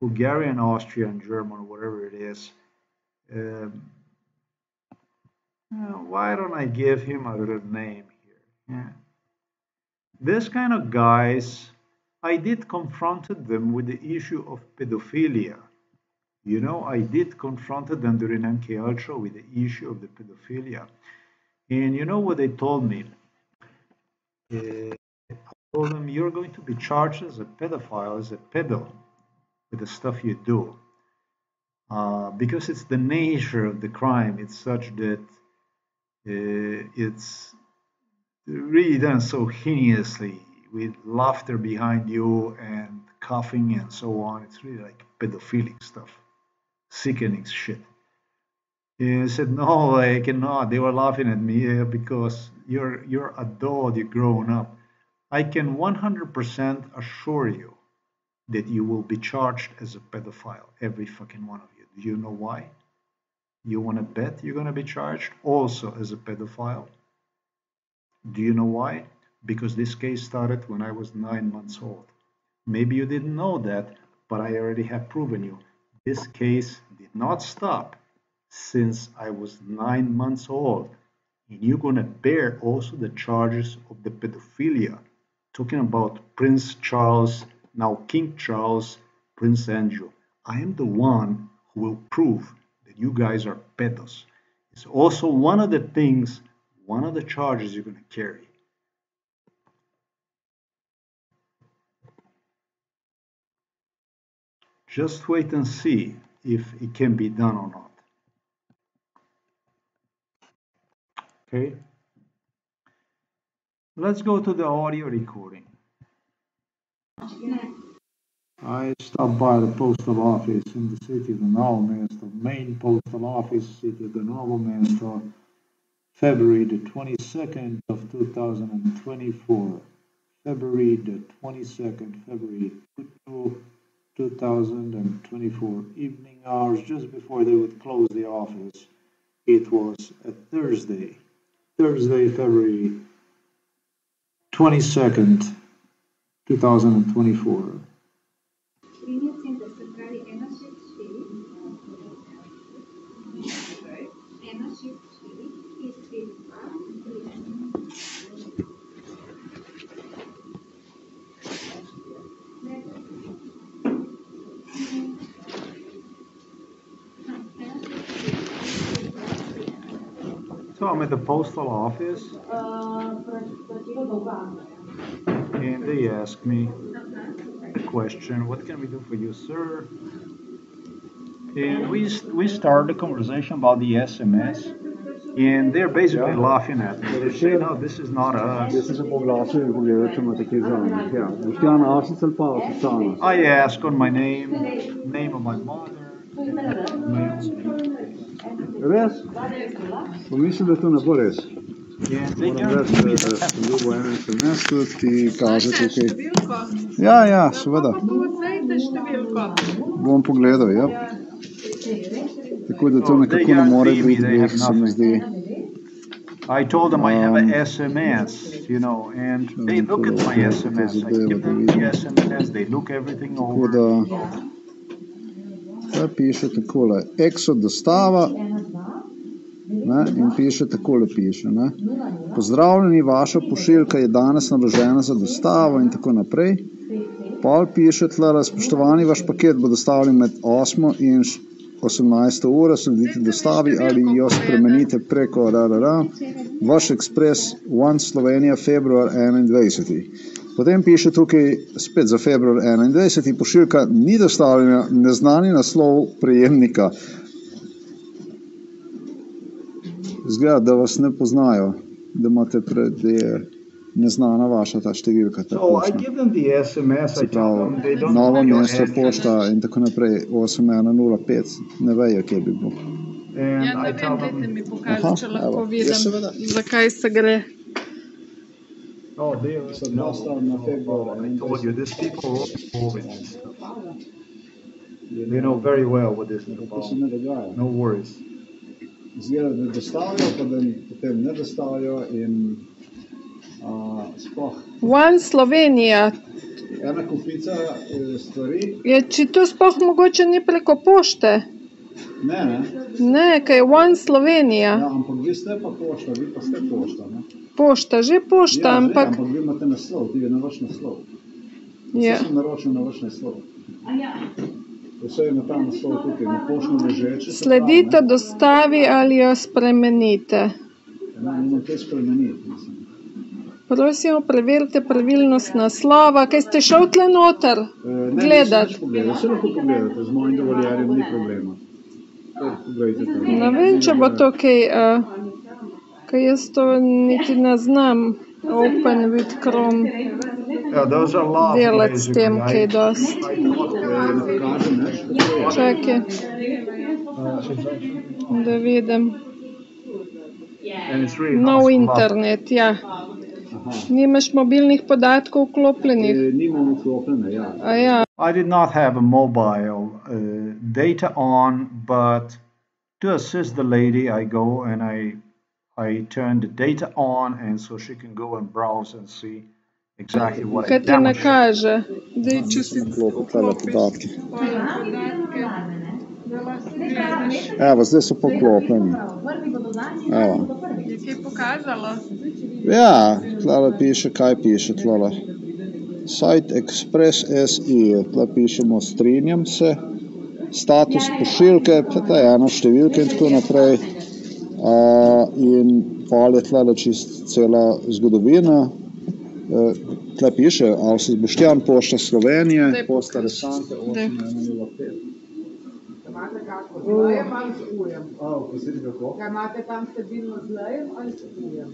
Hungarian, Austrian, German, whatever it is. Um, why don't I give him a little name here? Yeah. This kind of guys, I did confronted them with the issue of pedophilia. You know, I did confronted them during MK Ultra with the issue of the pedophilia. And you know what they told me? Uh, I told them, you're going to be charged as a pedophile, as a pedo, with the stuff you do. Uh, because it's the nature of the crime. It's such that it's really done so heinously with laughter behind you and coughing and so on. It's really like pedophilic stuff, sickening shit. I said, no, I cannot. They were laughing at me uh, because you're you're adult, you're grown up. I can 100% assure you that you will be charged as a pedophile, every fucking one of you. Do you know why? You want to bet you're going to be charged also as a pedophile? Do you know why? Because this case started when I was nine months old. Maybe you didn't know that, but I already have proven you. This case did not stop since I was nine months old. And you're going to bear also the charges of the pedophilia. Talking about Prince Charles, now King Charles, Prince Andrew. I am the one who will prove that you guys are pedos. It's also one of the things, one of the charges you're going to carry. Just wait and see if it can be done or not. Okay. Let's go to the audio recording. I stopped by the postal office in the city of the Novomesto, main postal office, city of the Novomesto, February the 22nd of 2024. February the 22nd, February 2024, evening hours, just before they would close the office. It was a Thursday, Thursday, February 22nd, 2024. So I'm at the postal office and they ask me a question, what can we do for you, sir? And we, we start the conversation about the SMS and they're basically laughing at me. They say, no, this is not us. Jaz po glasu in pogledal, če imate kaj za Ja, Boštjan Avsec ali pa Osana. I ask on my name, name of my mother, my own Res? Pa mislim, da to ne bo res. And they Moram guarantee reči, da that. en SMS, ti kaže tukaj. Ja, ja, seveda. Bom pogledal, ja. Tako da to nekako ne more biti se mi zdi. I told them I have Um, a SMS, you know, and they look at my SMS. I give them the SMS, they look everything over. da, kaj piše takole, exo dostava, ne, in piše takole piše, ne. Pozdravljeni, vaša pošiljka je danes naložena za dostavo in tako naprej. Pol piše tle, spoštovani, vaš paket bo dostavljen med 8 in 18 uro, sledite dostavi ali jo spremenite preko RRR, vaš ekspres One Slovenija, februar 21. Potem piše tukaj spet za februar 21. Pošiljka ni dostavljena, neznani naslov prejemnika. Zgleda, da vas ne poznajo, da imate pred, je neznana vaša ta številka. Ta so, SMS, pravi, novo mesto pošta in tako naprej, 8105, ne vejo, kje bi bil. And ja, ne vem, them... dajte mi pokažite, če lahko evo, vidim, zakaj se gre. Oh, they are so no, last time no, no, February. I told you, these people are moving. They know very well what this is about. No worries. Zgleda, da dostavijo, pa da potem ne dostavijo in One Slovenija. ena kupica eh, stvari, Je, če to sploh mogoče ni preko pošte? ne, ne, Ne, kaj je One Slovenija. ja, ampak vi ste pa pošta, vi pa ste pošta, ne. Pošta, že pošta, ja, ampak. Že, ampak vi imate naslov, ti je na vaš naslov. Vse Ja. sem naročil na vaš naslov. Vse je na ta naslov tukaj, na poštno ležeče. se Sledite pravi, dostavi ali jo spremenite. Ne, ne, nimam kaj spremeniti, mislim. Prosimo, preverite pravilnost naslova, kaj ste šel tle noter. Eh, Ne, Gledat. nisem nič pogledal, vse lahko pogledate, z mojim dovoljenjem ni problema. Ne vem, če bo to kaj, uh, kaj jaz to niti ne znam. Open with Chrome love. delati s tem kaj dosti. Eh, uh, je. Čakaj, da vidim. Nov internet, ja. Aha. Nimaš mobilnih podatkov vklopljenih. Eh, Nimam vklopljene, ja. A ja, I did not have a mobile uh, data on, but to assist the lady, I go and I I turn the data on, and so she can go and browse and see exactly what I kaj ti damaged. nakaže? Dej, če si podatke. Evo, zdaj so poklopljeni. Evo. Je kaj pokazalo? Ja, tlele piše, kaj piše tlele. Site Express SI, tle pišemo strinjam se, status pošiljke, tle je ena številka in tako naprej. Uh, in pol je tle čist cela zgodovina. Uh, tle piše, Alsis Boštjan, Pošta Slovenije, Pošta pokaži. Resante, Zdaj. 8105. Zlejem ali s ujem? A, oprostite, kako? Kaj imate tam stabilno zlejem ali s ujem?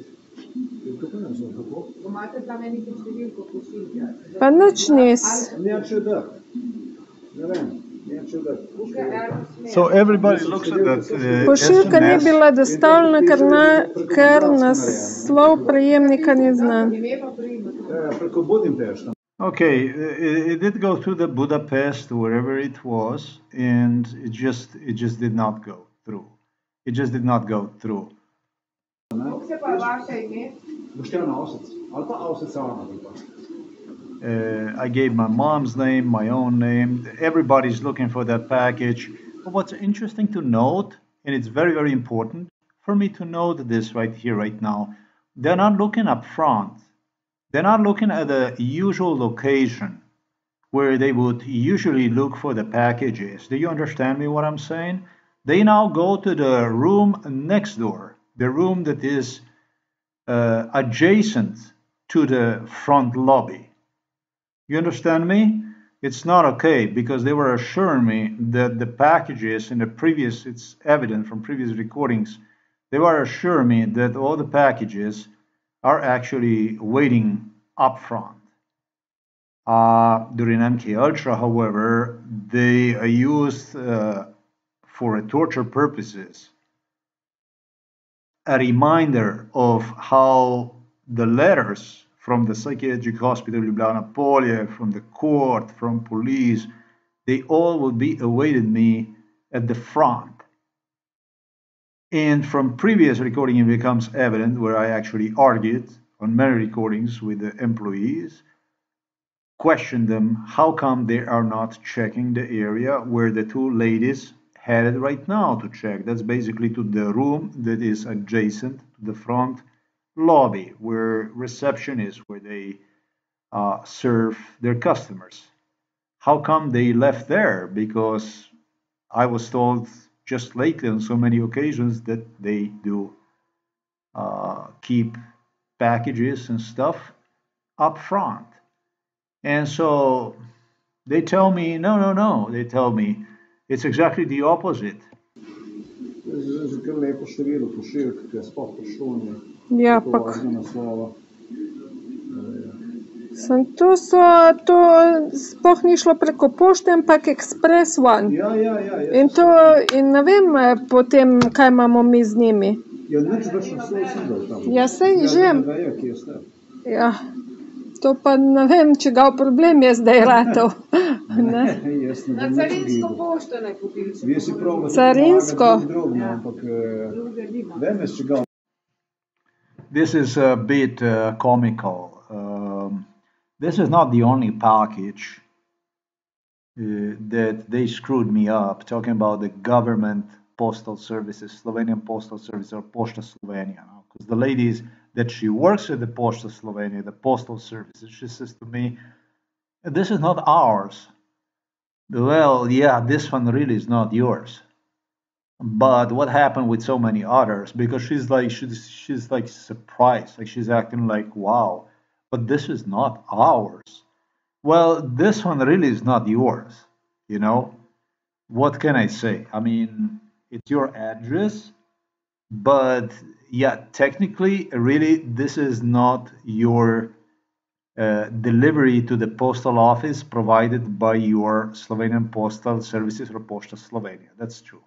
Tukaj ne znam, kako? Imate tam nekaj številko pošiljke? Pa nič nis. Neče da. Ne vem, neče da. So everybody looks at that. Uh, Pošiljka ni SMS. bila dostavljena, ker, na, ker naslov prejemnika ni znan. Ime pa priimek. Ja, preko Budimpešta. Okay, it, it did go through the Budapest, wherever it was, and it just it just did not go through. It just did not go through. Kako se pa je vaše ime? Boštjan Avsec. Ali pa Avsec Ana. ali pa. Uh, I gave my mom's name, my own name. Everybody's looking for that package. But what's interesting to note, and it's very, very important for me to note this right here, right now, they're not looking up front. They're not looking at the usual location where they would usually look for the packages. Do you understand me what I'm saying? They now go to the room next door, the room that is uh, adjacent to the front lobby. You understand me? It's not okay because they were assuring me that the packages in the previous, it's evident from previous recordings, they were assuring me that all the packages are actually waiting up front. Uh, during MK Ultra, however, they are used uh, for torture purposes a reminder of how the letters from the psychiatric hospital Ljubljana Polje, from the court, from police, they all will be awaiting me at the front. And from previous recording, it becomes evident where I actually argued on many recordings with the employees, questioned them how come they are not checking the area where the two ladies headed right now to check. That's basically to the room that is adjacent to the front lobby where reception is, where they uh, serve their customers. How come they left there? Because I was told just lately on so many occasions that they do uh, keep packages and stuff up front. And so they tell me, no, no, no. They tell me it's exactly the opposite. Zdaj že kar lepo število pošiljk, ki je sploh prišlo, ni Ja, naslova. Sem to so, to sploh ni šlo preko pošte, ampak Express One. Ja, ja, ja. jaz In to, in ne vem eh, potem, kaj imamo mi z njimi. Ja, nič več stol sem dal tam. Ja, saj Ja, že. ne vejo, kje ste. Ja, to pa ne vem, če ga problem je zdaj ratov. [laughs] Ne. Jaz ne Na carinsko pošto naj kupili. Vi si probate Carinsko. pomagati ampak Druge nima. vem, s čigav. This is a bit uh, comical. Um, this is not the only package uh, that they screwed me up talking about the government postal services, Slovenian postal service or Pošta Slovenia. Because the ladies that she works at the Pošta Slovenia, the postal services, she says to me, "This is not ours." Well, yeah, this one really is not yours. But what happened with so many others? Because she's like she's she's like surprised. Like she's acting like wow but this is not ours. Well this one really is not yours you know? What can i say? I mean it's your address but yeah technically really this is not your uh, delivery to the postal office provided by your slovenian postal services or posta slovenia that's true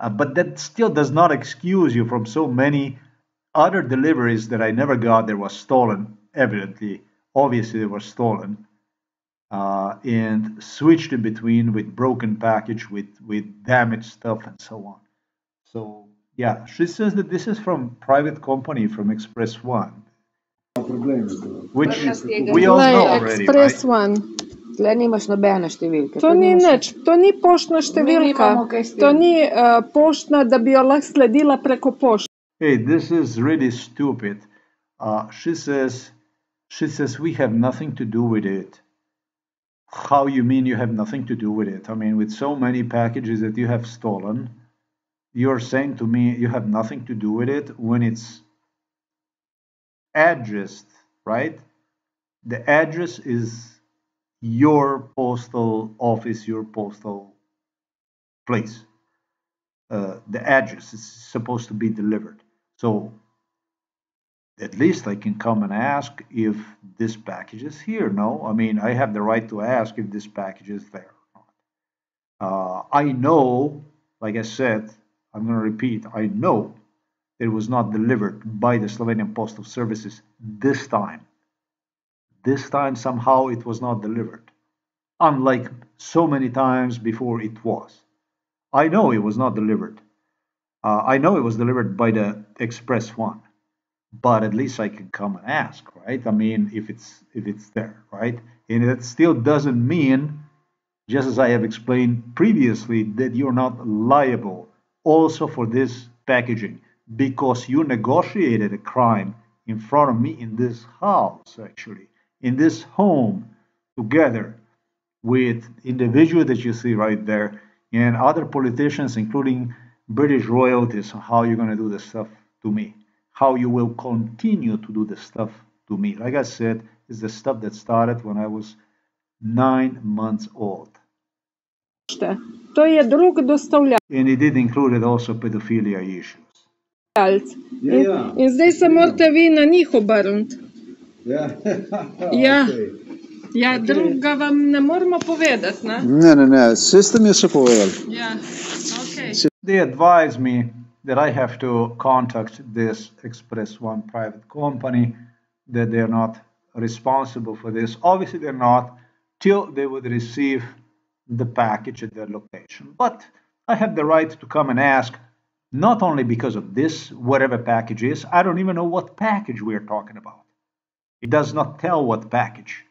uh, but that still does not excuse you from so many other deliveries that I never got that was stolen. Evidently, obviously, they were stolen uh, and switched in between with broken package, with with damaged stuff, and so on. So yeah, she says that this is from private company from Express One, Problem je bilo. which we all know already, Express right? One. Tle nimaš nobene številke. To ni nimaš- nič, to ni poštna številka. nimamo kaj s tem. To ni uh, poštna, da bi jo lahko sledila preko pošte. Hey, this is really stupid. Uh, she says, she says we have nothing to do with it. How you mean you have nothing to do with it? I mean, with so many packages that you have stolen, you're saying to me you have nothing to do with it when it's addressed, right? The address is your postal office, your postal place. Uh, the address is supposed to be delivered. So at least I can come and ask if this package is here. No, I mean, I have the right to ask if this package is there. Uh, I know, like I said, I'm going to repeat, I know it was not delivered by the Slovenian Postal Services this time. This time, somehow, it was not delivered, unlike so many times before it was. I know it was not delivered. Uh, I know it was delivered by the Express One, but at least I can come and ask, right? I mean, if it's if it's there, right? And it still doesn't mean, just as I have explained previously, that you're not liable also for this packaging because you negotiated a crime in front of me in this house, actually, in this home, together with individual that you see right there and other politicians, including British royalties, how you're going to do this stuff to me, how you will continue to do this stuff to me. Like I said, it's the stuff that started when I was nine months old. To je drug dostavljalec. And it did include also pedophilia issues. Ja, In, ja. in zdaj se morate vi na njih obrniti. Ja, [laughs] Ja. okej. Ja, drugega vam ne moremo povedati. Ne? Ne, ne, ne, vse ste mi še povedali. Ja, okay. They advised me that I have to contact this Express One private company, that they're not responsible for this. Obviously, they're not till they would receive the package at their location. But I have the right to come and ask, not only because of this, whatever package is, I don't even know what package we're talking about. It does not tell what package.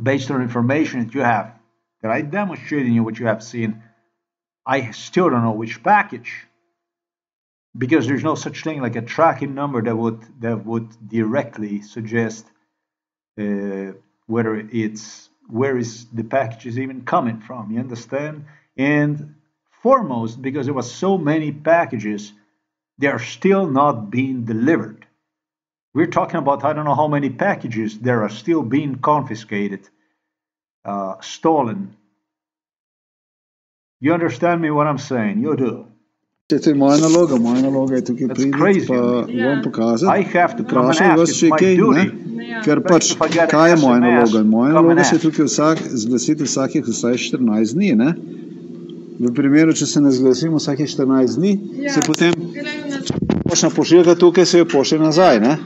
Based on information that you have, that I demonstrated you what you have seen, I still don't know which package because there's no such thing like a tracking number that would that would directly suggest uh, whether it's where is the packages even coming from. You understand? And foremost, because there was so many packages, they are still not being delivered. We're talking about I don't know how many packages there are still being confiscated, uh, stolen. You understand me what I'm saying? You do. Če to je moja naloga, moja naloga je tukaj priti pa Ja. vam I pokazati. have to come and Vprašaj vas, my kaj, ne? duty. Ja. Ker pač, kaj je moja naloga? Moja naloga se tukaj vsak, zglasiti vsakih vsaj 14 dni, ne? V primeru, če se ne zglasimo vsakih 14 dni, Ja. se potem pošta pošiljka tukaj, se jo pošlje nazaj, ne?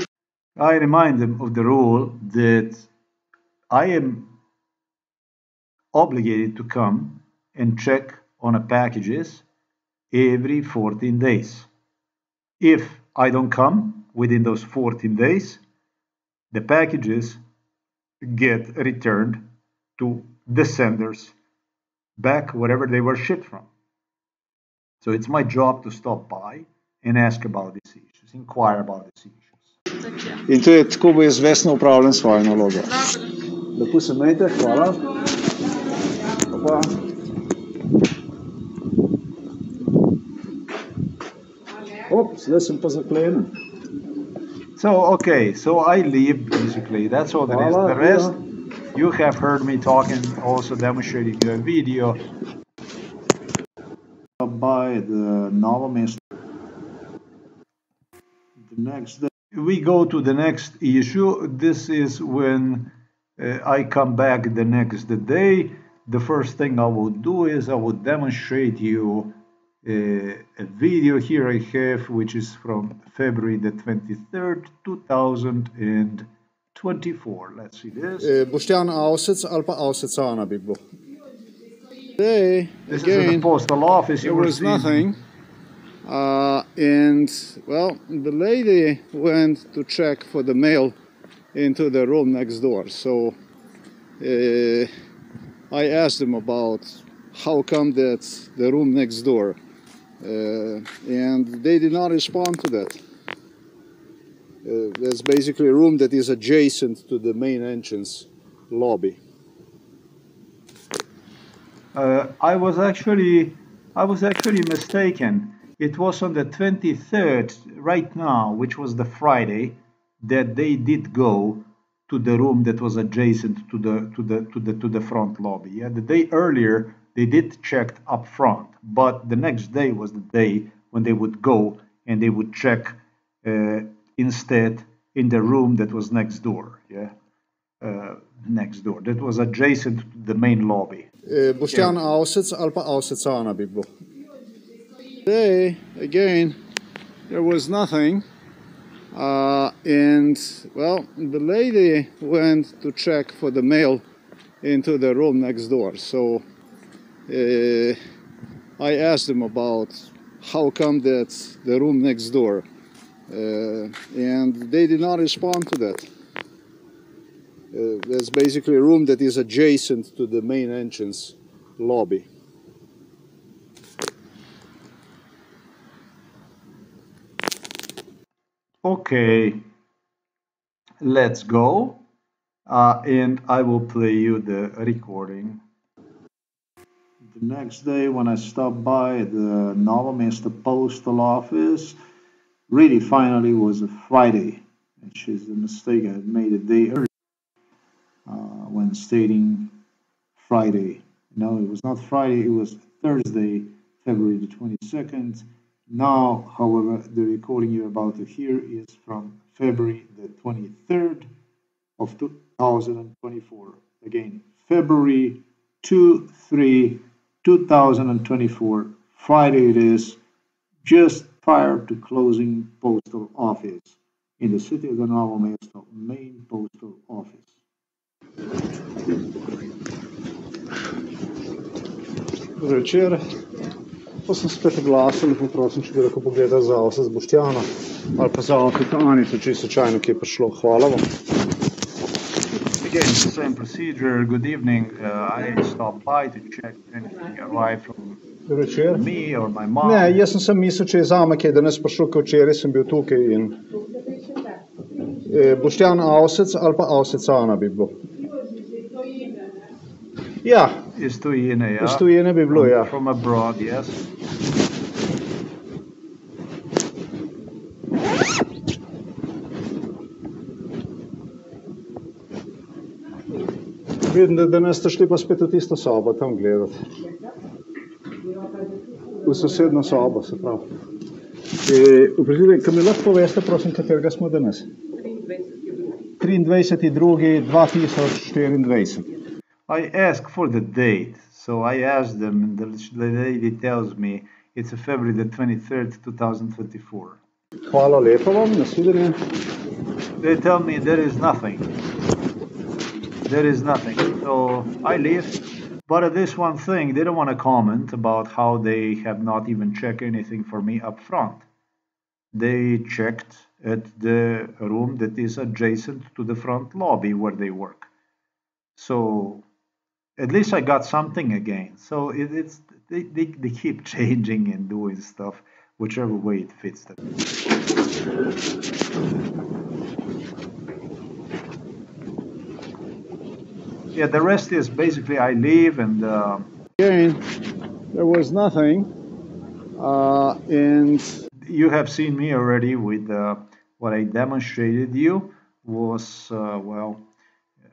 I remind them of the rule that I am obligated to come and check on a packages every 14 days. If I don't come within those 14 days, the packages get returned to the senders back wherever they were shipped from. So it's my job to stop by and ask about these issues, inquire about these issues. tako je. In to je tako bo jaz vesno upravljam svojo nalogo. Dobro. Lepo se imejte, hvala. Pa. Op, zdaj sem pa zaklenjen. So okay, so I leave basically. That's all there is. The rest, you have heard me talking, also demonstrating a video. by the mesto. The next day, We go to the next issue. This is when uh, I come back the next day. The first thing I would do is I would demonstrate you a video here I have, which is from February the 23rd, 2024. Let's see this. Boštjan Avsec ali pa Avsec Ana bi bilo. Today, This is in the again, postal office. There was nothing. Uh, and, well, the lady went to check for the mail into the room next door. So uh, I asked them about how come that the room next door. Uh, and they did not respond to that. Uh, that's basically a room that is adjacent to the main entrance lobby. Uh, I was actually I was actually mistaken. It was on the 23rd, right now, which was the Friday, that they did go to the room that was adjacent to the to the to the to the front lobby. Yeah, the day earlier they did check up front, but the next day was the day when they would go and they would check uh, instead in the room that was next door. Yeah, uh, next door that was adjacent to the main lobby. Uh, bi. Today, again, there was nothing. Uh, and, well, the lady went to check for the mail into the room next door. So I asked them about how come that the room next door. Uh, and they did not respond to that. Uh, that's basically a room that is adjacent to the main entrance lobby. Okay, let's go. Uh, and I will play you the recording. The next day when I stopped by the Novo postal office, really finally was a Friday, which is a mistake I made a day earlier uh, when stating Friday. No, it was not Friday, it was Thursday, February the 22nd. Now, however, the recording you're about to hear is from February the 23rd of 2024. Again, February 2 3 2024, Friday it is, just prior to closing postal office in the city of the Novo Mesto, main postal office. Večer. Pa sem spet oglasil, lepo prosim, če bi lahko pogledal za Avsec Boštjana ali pa za Afrika Anico, če je slučajno kje prišlo. Hvala vam. Again, same procedure. Good evening. Uh, I stopped by to check if anything arrived from Večer. me or my mom. Ne, jaz sem sem mislil, če je zame kaj danes prišlo, ker včeraj sem bil tukaj in eh, Boštjan Avsec ali pa Avsec Ana bi bilo. Ja, Iz tujine, ja. iz tujine bi bilo, From- ja. From abroad, yes. Vidim, da danes ste šli pa spet v tisto sobo tam gledati. v sosedno sobo, se pravi. E, Oprostite, kaj mi lahko poveste, prosim, katerega smo danes? 23.2.2024. I ask for the date, so I ask them, and the, the lady tells me it's February the 23rd, 2024. Hvala lepa vam, nasvidenje. They tell me there is nothing. There is nothing. So I leave. But at this one thing, they don't want to comment about how they have not even checked anything for me up front. They checked at the room that is adjacent to the front lobby where they work. So at least I got something again. So it, it's they, they, they keep [laughs] changing and doing stuff whichever way it fits them. Yeah, the rest is basically I leave and uh, Again, there was nothing. Uh, and you have seen me already with uh, what I demonstrated you was uh, well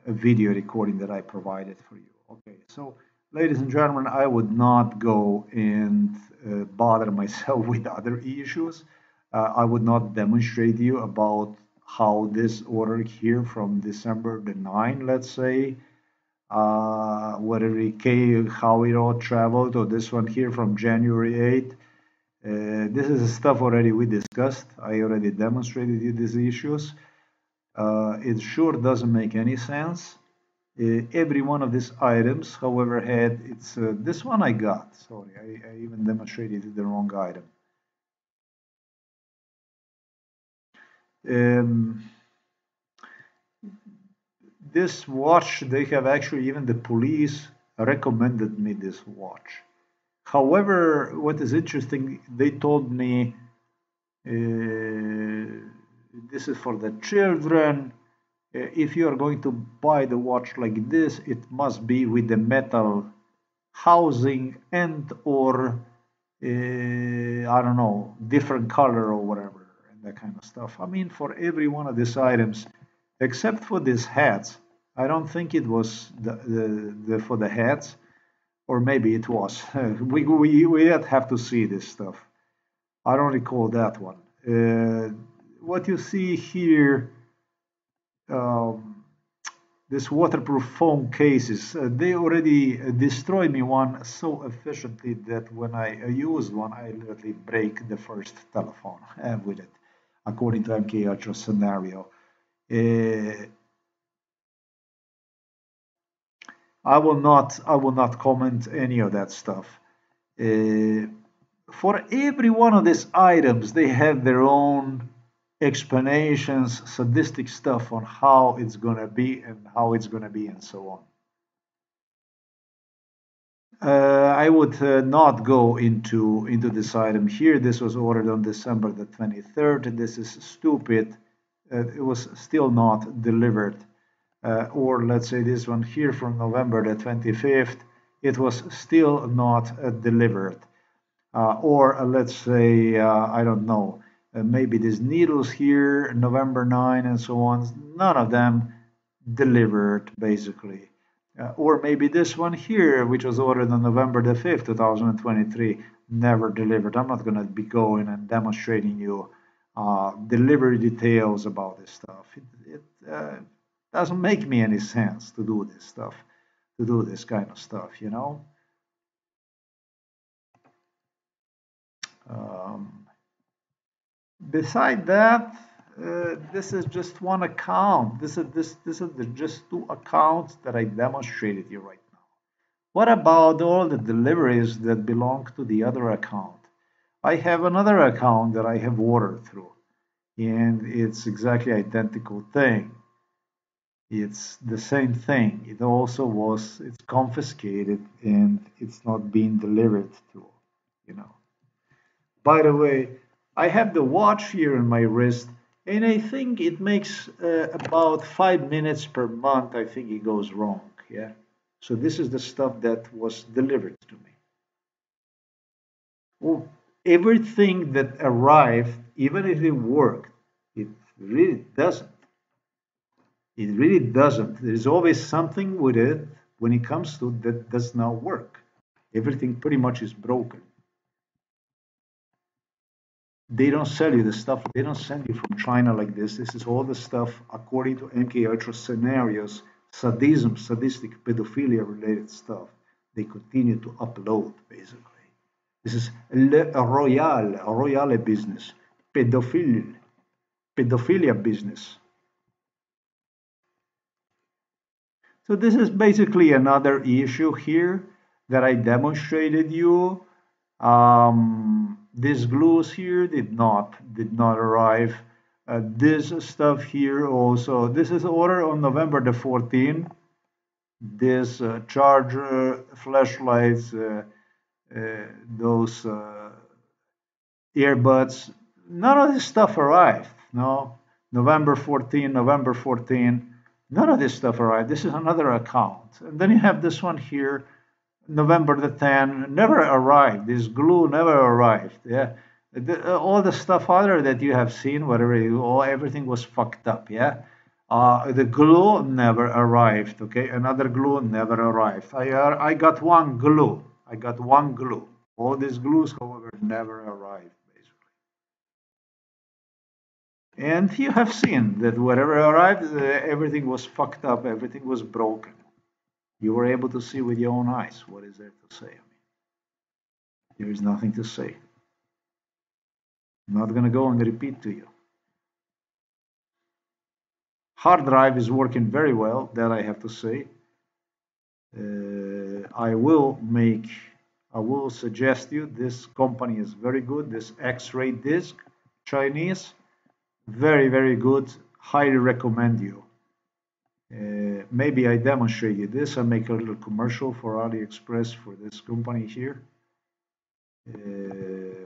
a video recording that I provided for you. Okay, so ladies and gentlemen, I would not go and uh, bother [laughs] myself with other issues. Uh, I would not demonstrate you about how this order here from December the 9, let's say, uh, whether it came, how it all traveled, or this one here from January 8. Uh, this is stuff already we discussed. I already demonstrated you these issues. Uh, it sure doesn't make any sense. Uh, every one of these items, however, had it's uh, this one I got. Sorry, I, I even demonstrated the wrong item. Um, this watch, they have actually even the police recommended me this watch. However, what is interesting, they told me uh, this is for the children. Uh, if you are going to buy the watch like this, it must be with the metal housing and or uh, I don't know, different color or whatever, and that kind of stuff. I mean, for every one of these items, except for these hats, I don't think it was the, the, the for the hats, or maybe it was. [laughs] we, we, we yet have to see this stuff. I don't recall that one. Uh, what you see here, um, this waterproof foam cases, uh, they already uh, destroyed me one so efficiently that when I uh, use one, I literally break the first telephone uh, with it, according to MK scenario. Uh, I will not I will not comment any of that stuff. Uh, for every one of these items, they have their own explanations, sadistic stuff on how it's gonna be and how it's gonna be and so on. Uh, I would uh, not go into into this item here. This was ordered on December the 23rd, and this is stupid. It was still not delivered. Uh, or let's say this one here from November the 25th, it was still not uh, delivered. Uh, or let's say, I don't know, maybe these needles here, November 9 and so on, none of them delivered basically. Uh, or maybe this one here, which was ordered on November the 5th, 2023, never delivered. I'm not going to be going and demonstrating you uh, delivery details about this stuff. It, it uh, doesn't make me any sense to do this stuff, to do this kind of stuff, you know. Um, beside that, uh, this is just one account. This is this this is the just two accounts that I demonstrated you right now. What about all the deliveries that belong to the other account? I have another account that I have ordered through, and it's exactly identical thing it's the same thing. It also was, it's confiscated and it's not being delivered to, you know. By the way, I have the watch here on my wrist and I think it makes uh, about five minutes per month. I think it goes wrong. Yeah. So this is the stuff that was delivered to me. Well, everything that arrived, even if it worked, it really doesn't. It really doesn't. There's always something with it when it comes to that does not work. Everything pretty much is broken. they don't sell you the stuff. They don't send you from China like this. This is all the stuff according to MK Ultra scenarios, sadism, sadistic, pedophilia related stuff. They continue to upload basically. This is a royal, a royale business, pedophilia, pedophilia business. So this is basically another issue here that I demonstrated you. Um, these glues here did not did not arrive. Uh, this stuff here also. This is order on November the 14th. This uh, charger, flashlights, uh those uh, earbuds. None of this stuff arrived. No, November 14, November 14 None of this stuff arrived. This is another account. And then you have this one here, November the 10, never arrived. This glue never arrived. Yeah. The, uh, all the stuff other that you have seen, whatever you, all everything was fucked up. Yeah. Uh, the glue never arrived. Okay. Another glue never arrived. I, uh, I got one glue. I got one glue. All these glues, however, never arrived. Basically. And you have seen that wherever arrived, uh, everything was fucked up, everything was broken. You were able to see with your own eyes. What is there to say? I mean, there is nothing to say. I'm not going to go and repeat to you. Hard drive is working very well, that I have to say. Uh, I will make, I will suggest you, this company is very good, this X-ray disk, Chinese very, very good. Highly recommend you. Uh, maybe I demonstrate you this. I make a little commercial for AliExpress for this company here. Uh,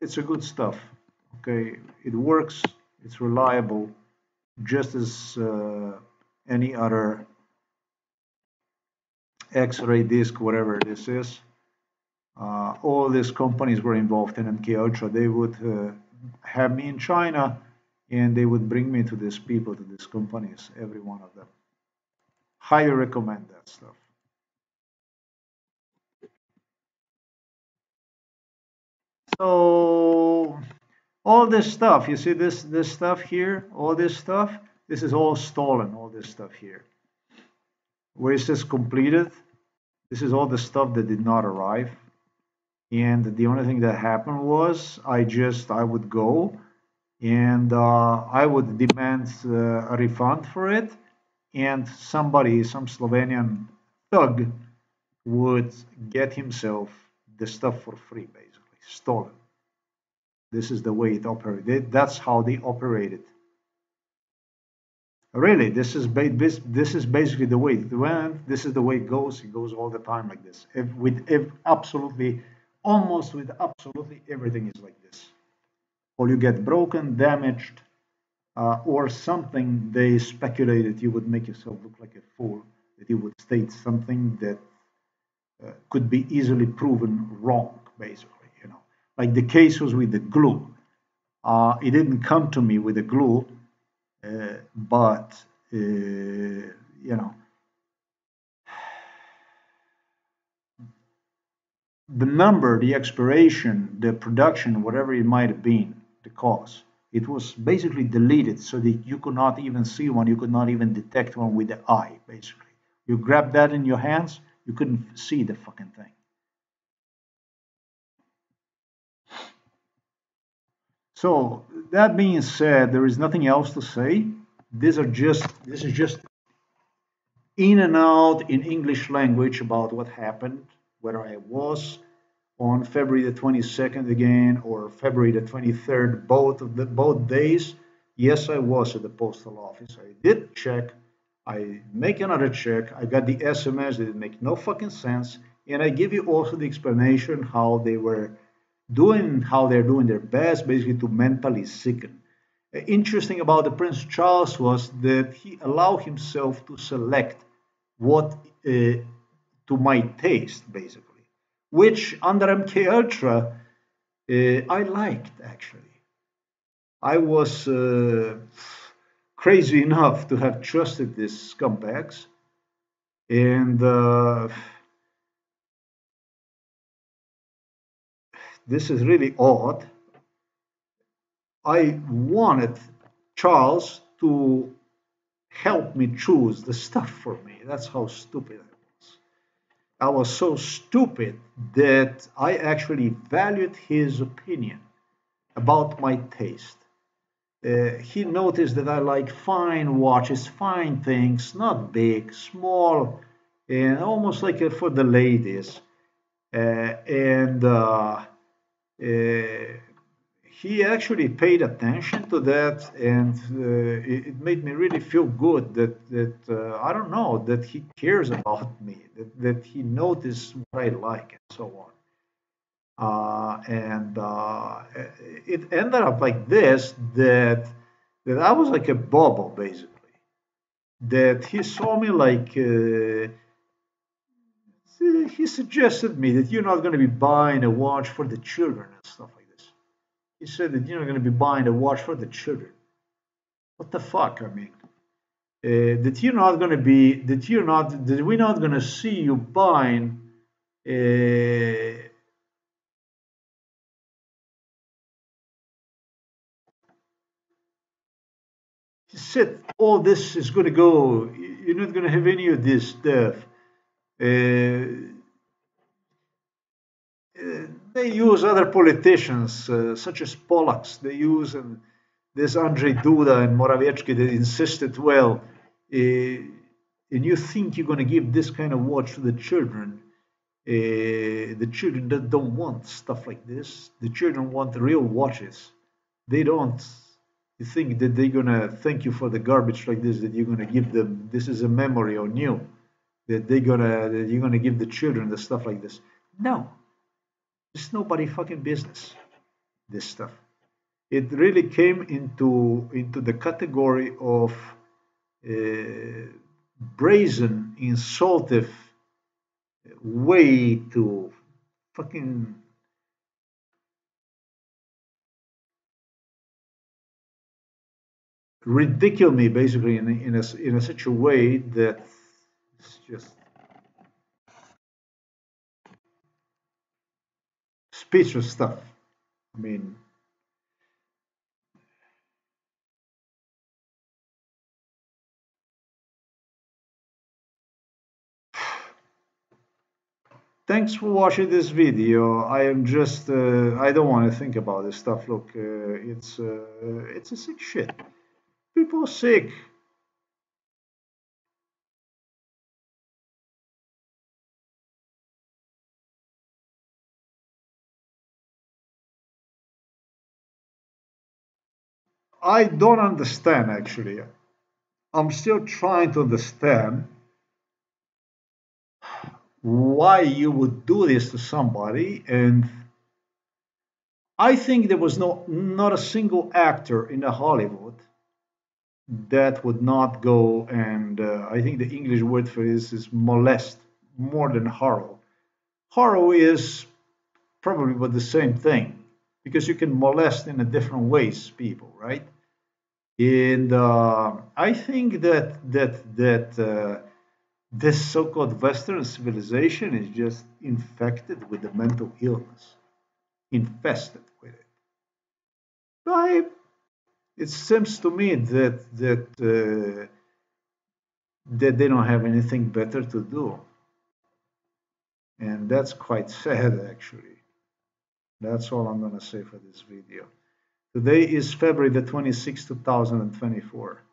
it's a good stuff. Okay, it works. It's reliable, just as uh, any other X-ray disc, whatever this is. Uh, all these companies were involved in MK Ultra. They would uh, have me in China and they would bring me to these people, to these companies, every one of them. Highly recommend that stuff. So all this stuff, you see this this stuff here, all this stuff, this is all stolen, all this stuff here. Where is this completed? This is all the stuff that did not arrive. And the only thing that happened was I just I would go and uh, I would demand uh, a refund for it. And somebody some Slovenian thug would get himself the stuff for free basically. Stolen. This is the way it operated. That's how they operated really this is this, this is basically the way it went this is the way it goes it goes all the time like this if, with if absolutely almost with absolutely everything is like this. Or you get broken, damaged, uh, or something they speculated you would make yourself look like a fool, that you would state something that uh, could be easily proven wrong, basically, you know. Like the case was with the glue. Uh, it didn't come to me with the glue, but, uh, you know, the number, the expiration, the production, whatever it might have been, the cause, it was basically deleted so that you could not even see one, you could not even detect one with the eye, basically. You grab that in your hands, you couldn't see the fucking thing. So that being said, there is nothing else to say. These are just this is just in and out in English language about what happened whether I was on February the 22nd again or February the 23rd, both of the both days. Yes, I was at the postal office. I did check. I make another check. I got the SMS that make no fucking sense, and I give you also the explanation how they were doing, how they're doing their best, basically to mentally sicken. Interesting about the Prince Charles was that he allowed himself to select what uh, to my taste, basically, which under MK Ultra uh, I liked actually. I was uh, crazy [laughs] enough to have trusted these scumbags, and this is really odd. I wanted Charles to help me choose the stuff for me. That's how stupid I was. I was so stupid that I actually valued his opinion about my taste. Uh, he noticed that I like fine watches, fine things, not big, small, and almost like for the ladies. Uh, and uh, he actually paid attention to that, and uh, it, it, made me really feel good that that uh, I don't know that he cares about me, that, that he noticed what I like, and so on. Uh, and uh, it ended up like this that that I was like a bubble basically. That he saw me like uh, he suggested me that you're not going to be buying a watch for the children and stuff like this. He said that you're not going to be buying a watch for the children. What the fuck? I mean, uh, that you're not going to be that you're not that we're not going to see you buying. Uh, he said, "Oh, this is going to go. You're not going to have any of this stuff." Uh, they use other politicians, uh, such as Polaks. They use and this Andrzej Duda and Morawiecki that insisted, well, uh, and you think you're going to give this kind of watch to the children. Uh, the children that don't want stuff like this. The children want real watches. They don't you think that they're gonna thank you for the garbage like this that you're gonna give them this is a memory on you that they're gonna that you're gonna give the children the stuff like this. No. It's nobody fucking business this stuff. It really came into into the category of uh, brazen insultive way to fucking ridicule me basically in, in, a, in a such a way that it's just speechless stuff. I mean, thanks for watching this video. I am just, uh, I don't want to think about this stuff. Look, uh, it's, uh, it's a sick shit. People are sick. I don't understand actually. I'm still trying to understand why you would do this to somebody and I think there was no not a single actor in Hollywood that would not go and uh, I think the English word for this is molest more than harrow. Harrow is probably but the same thing because you can molest in a different ways people, right? And uh, I think that that that uh, this so-called Western civilization is just infected with the mental illness, infested with it. By it seems to me that that uh, that they don't have anything better to do. And that's quite sad actually. That's all i'm going to say for this video today is february the 26th 2024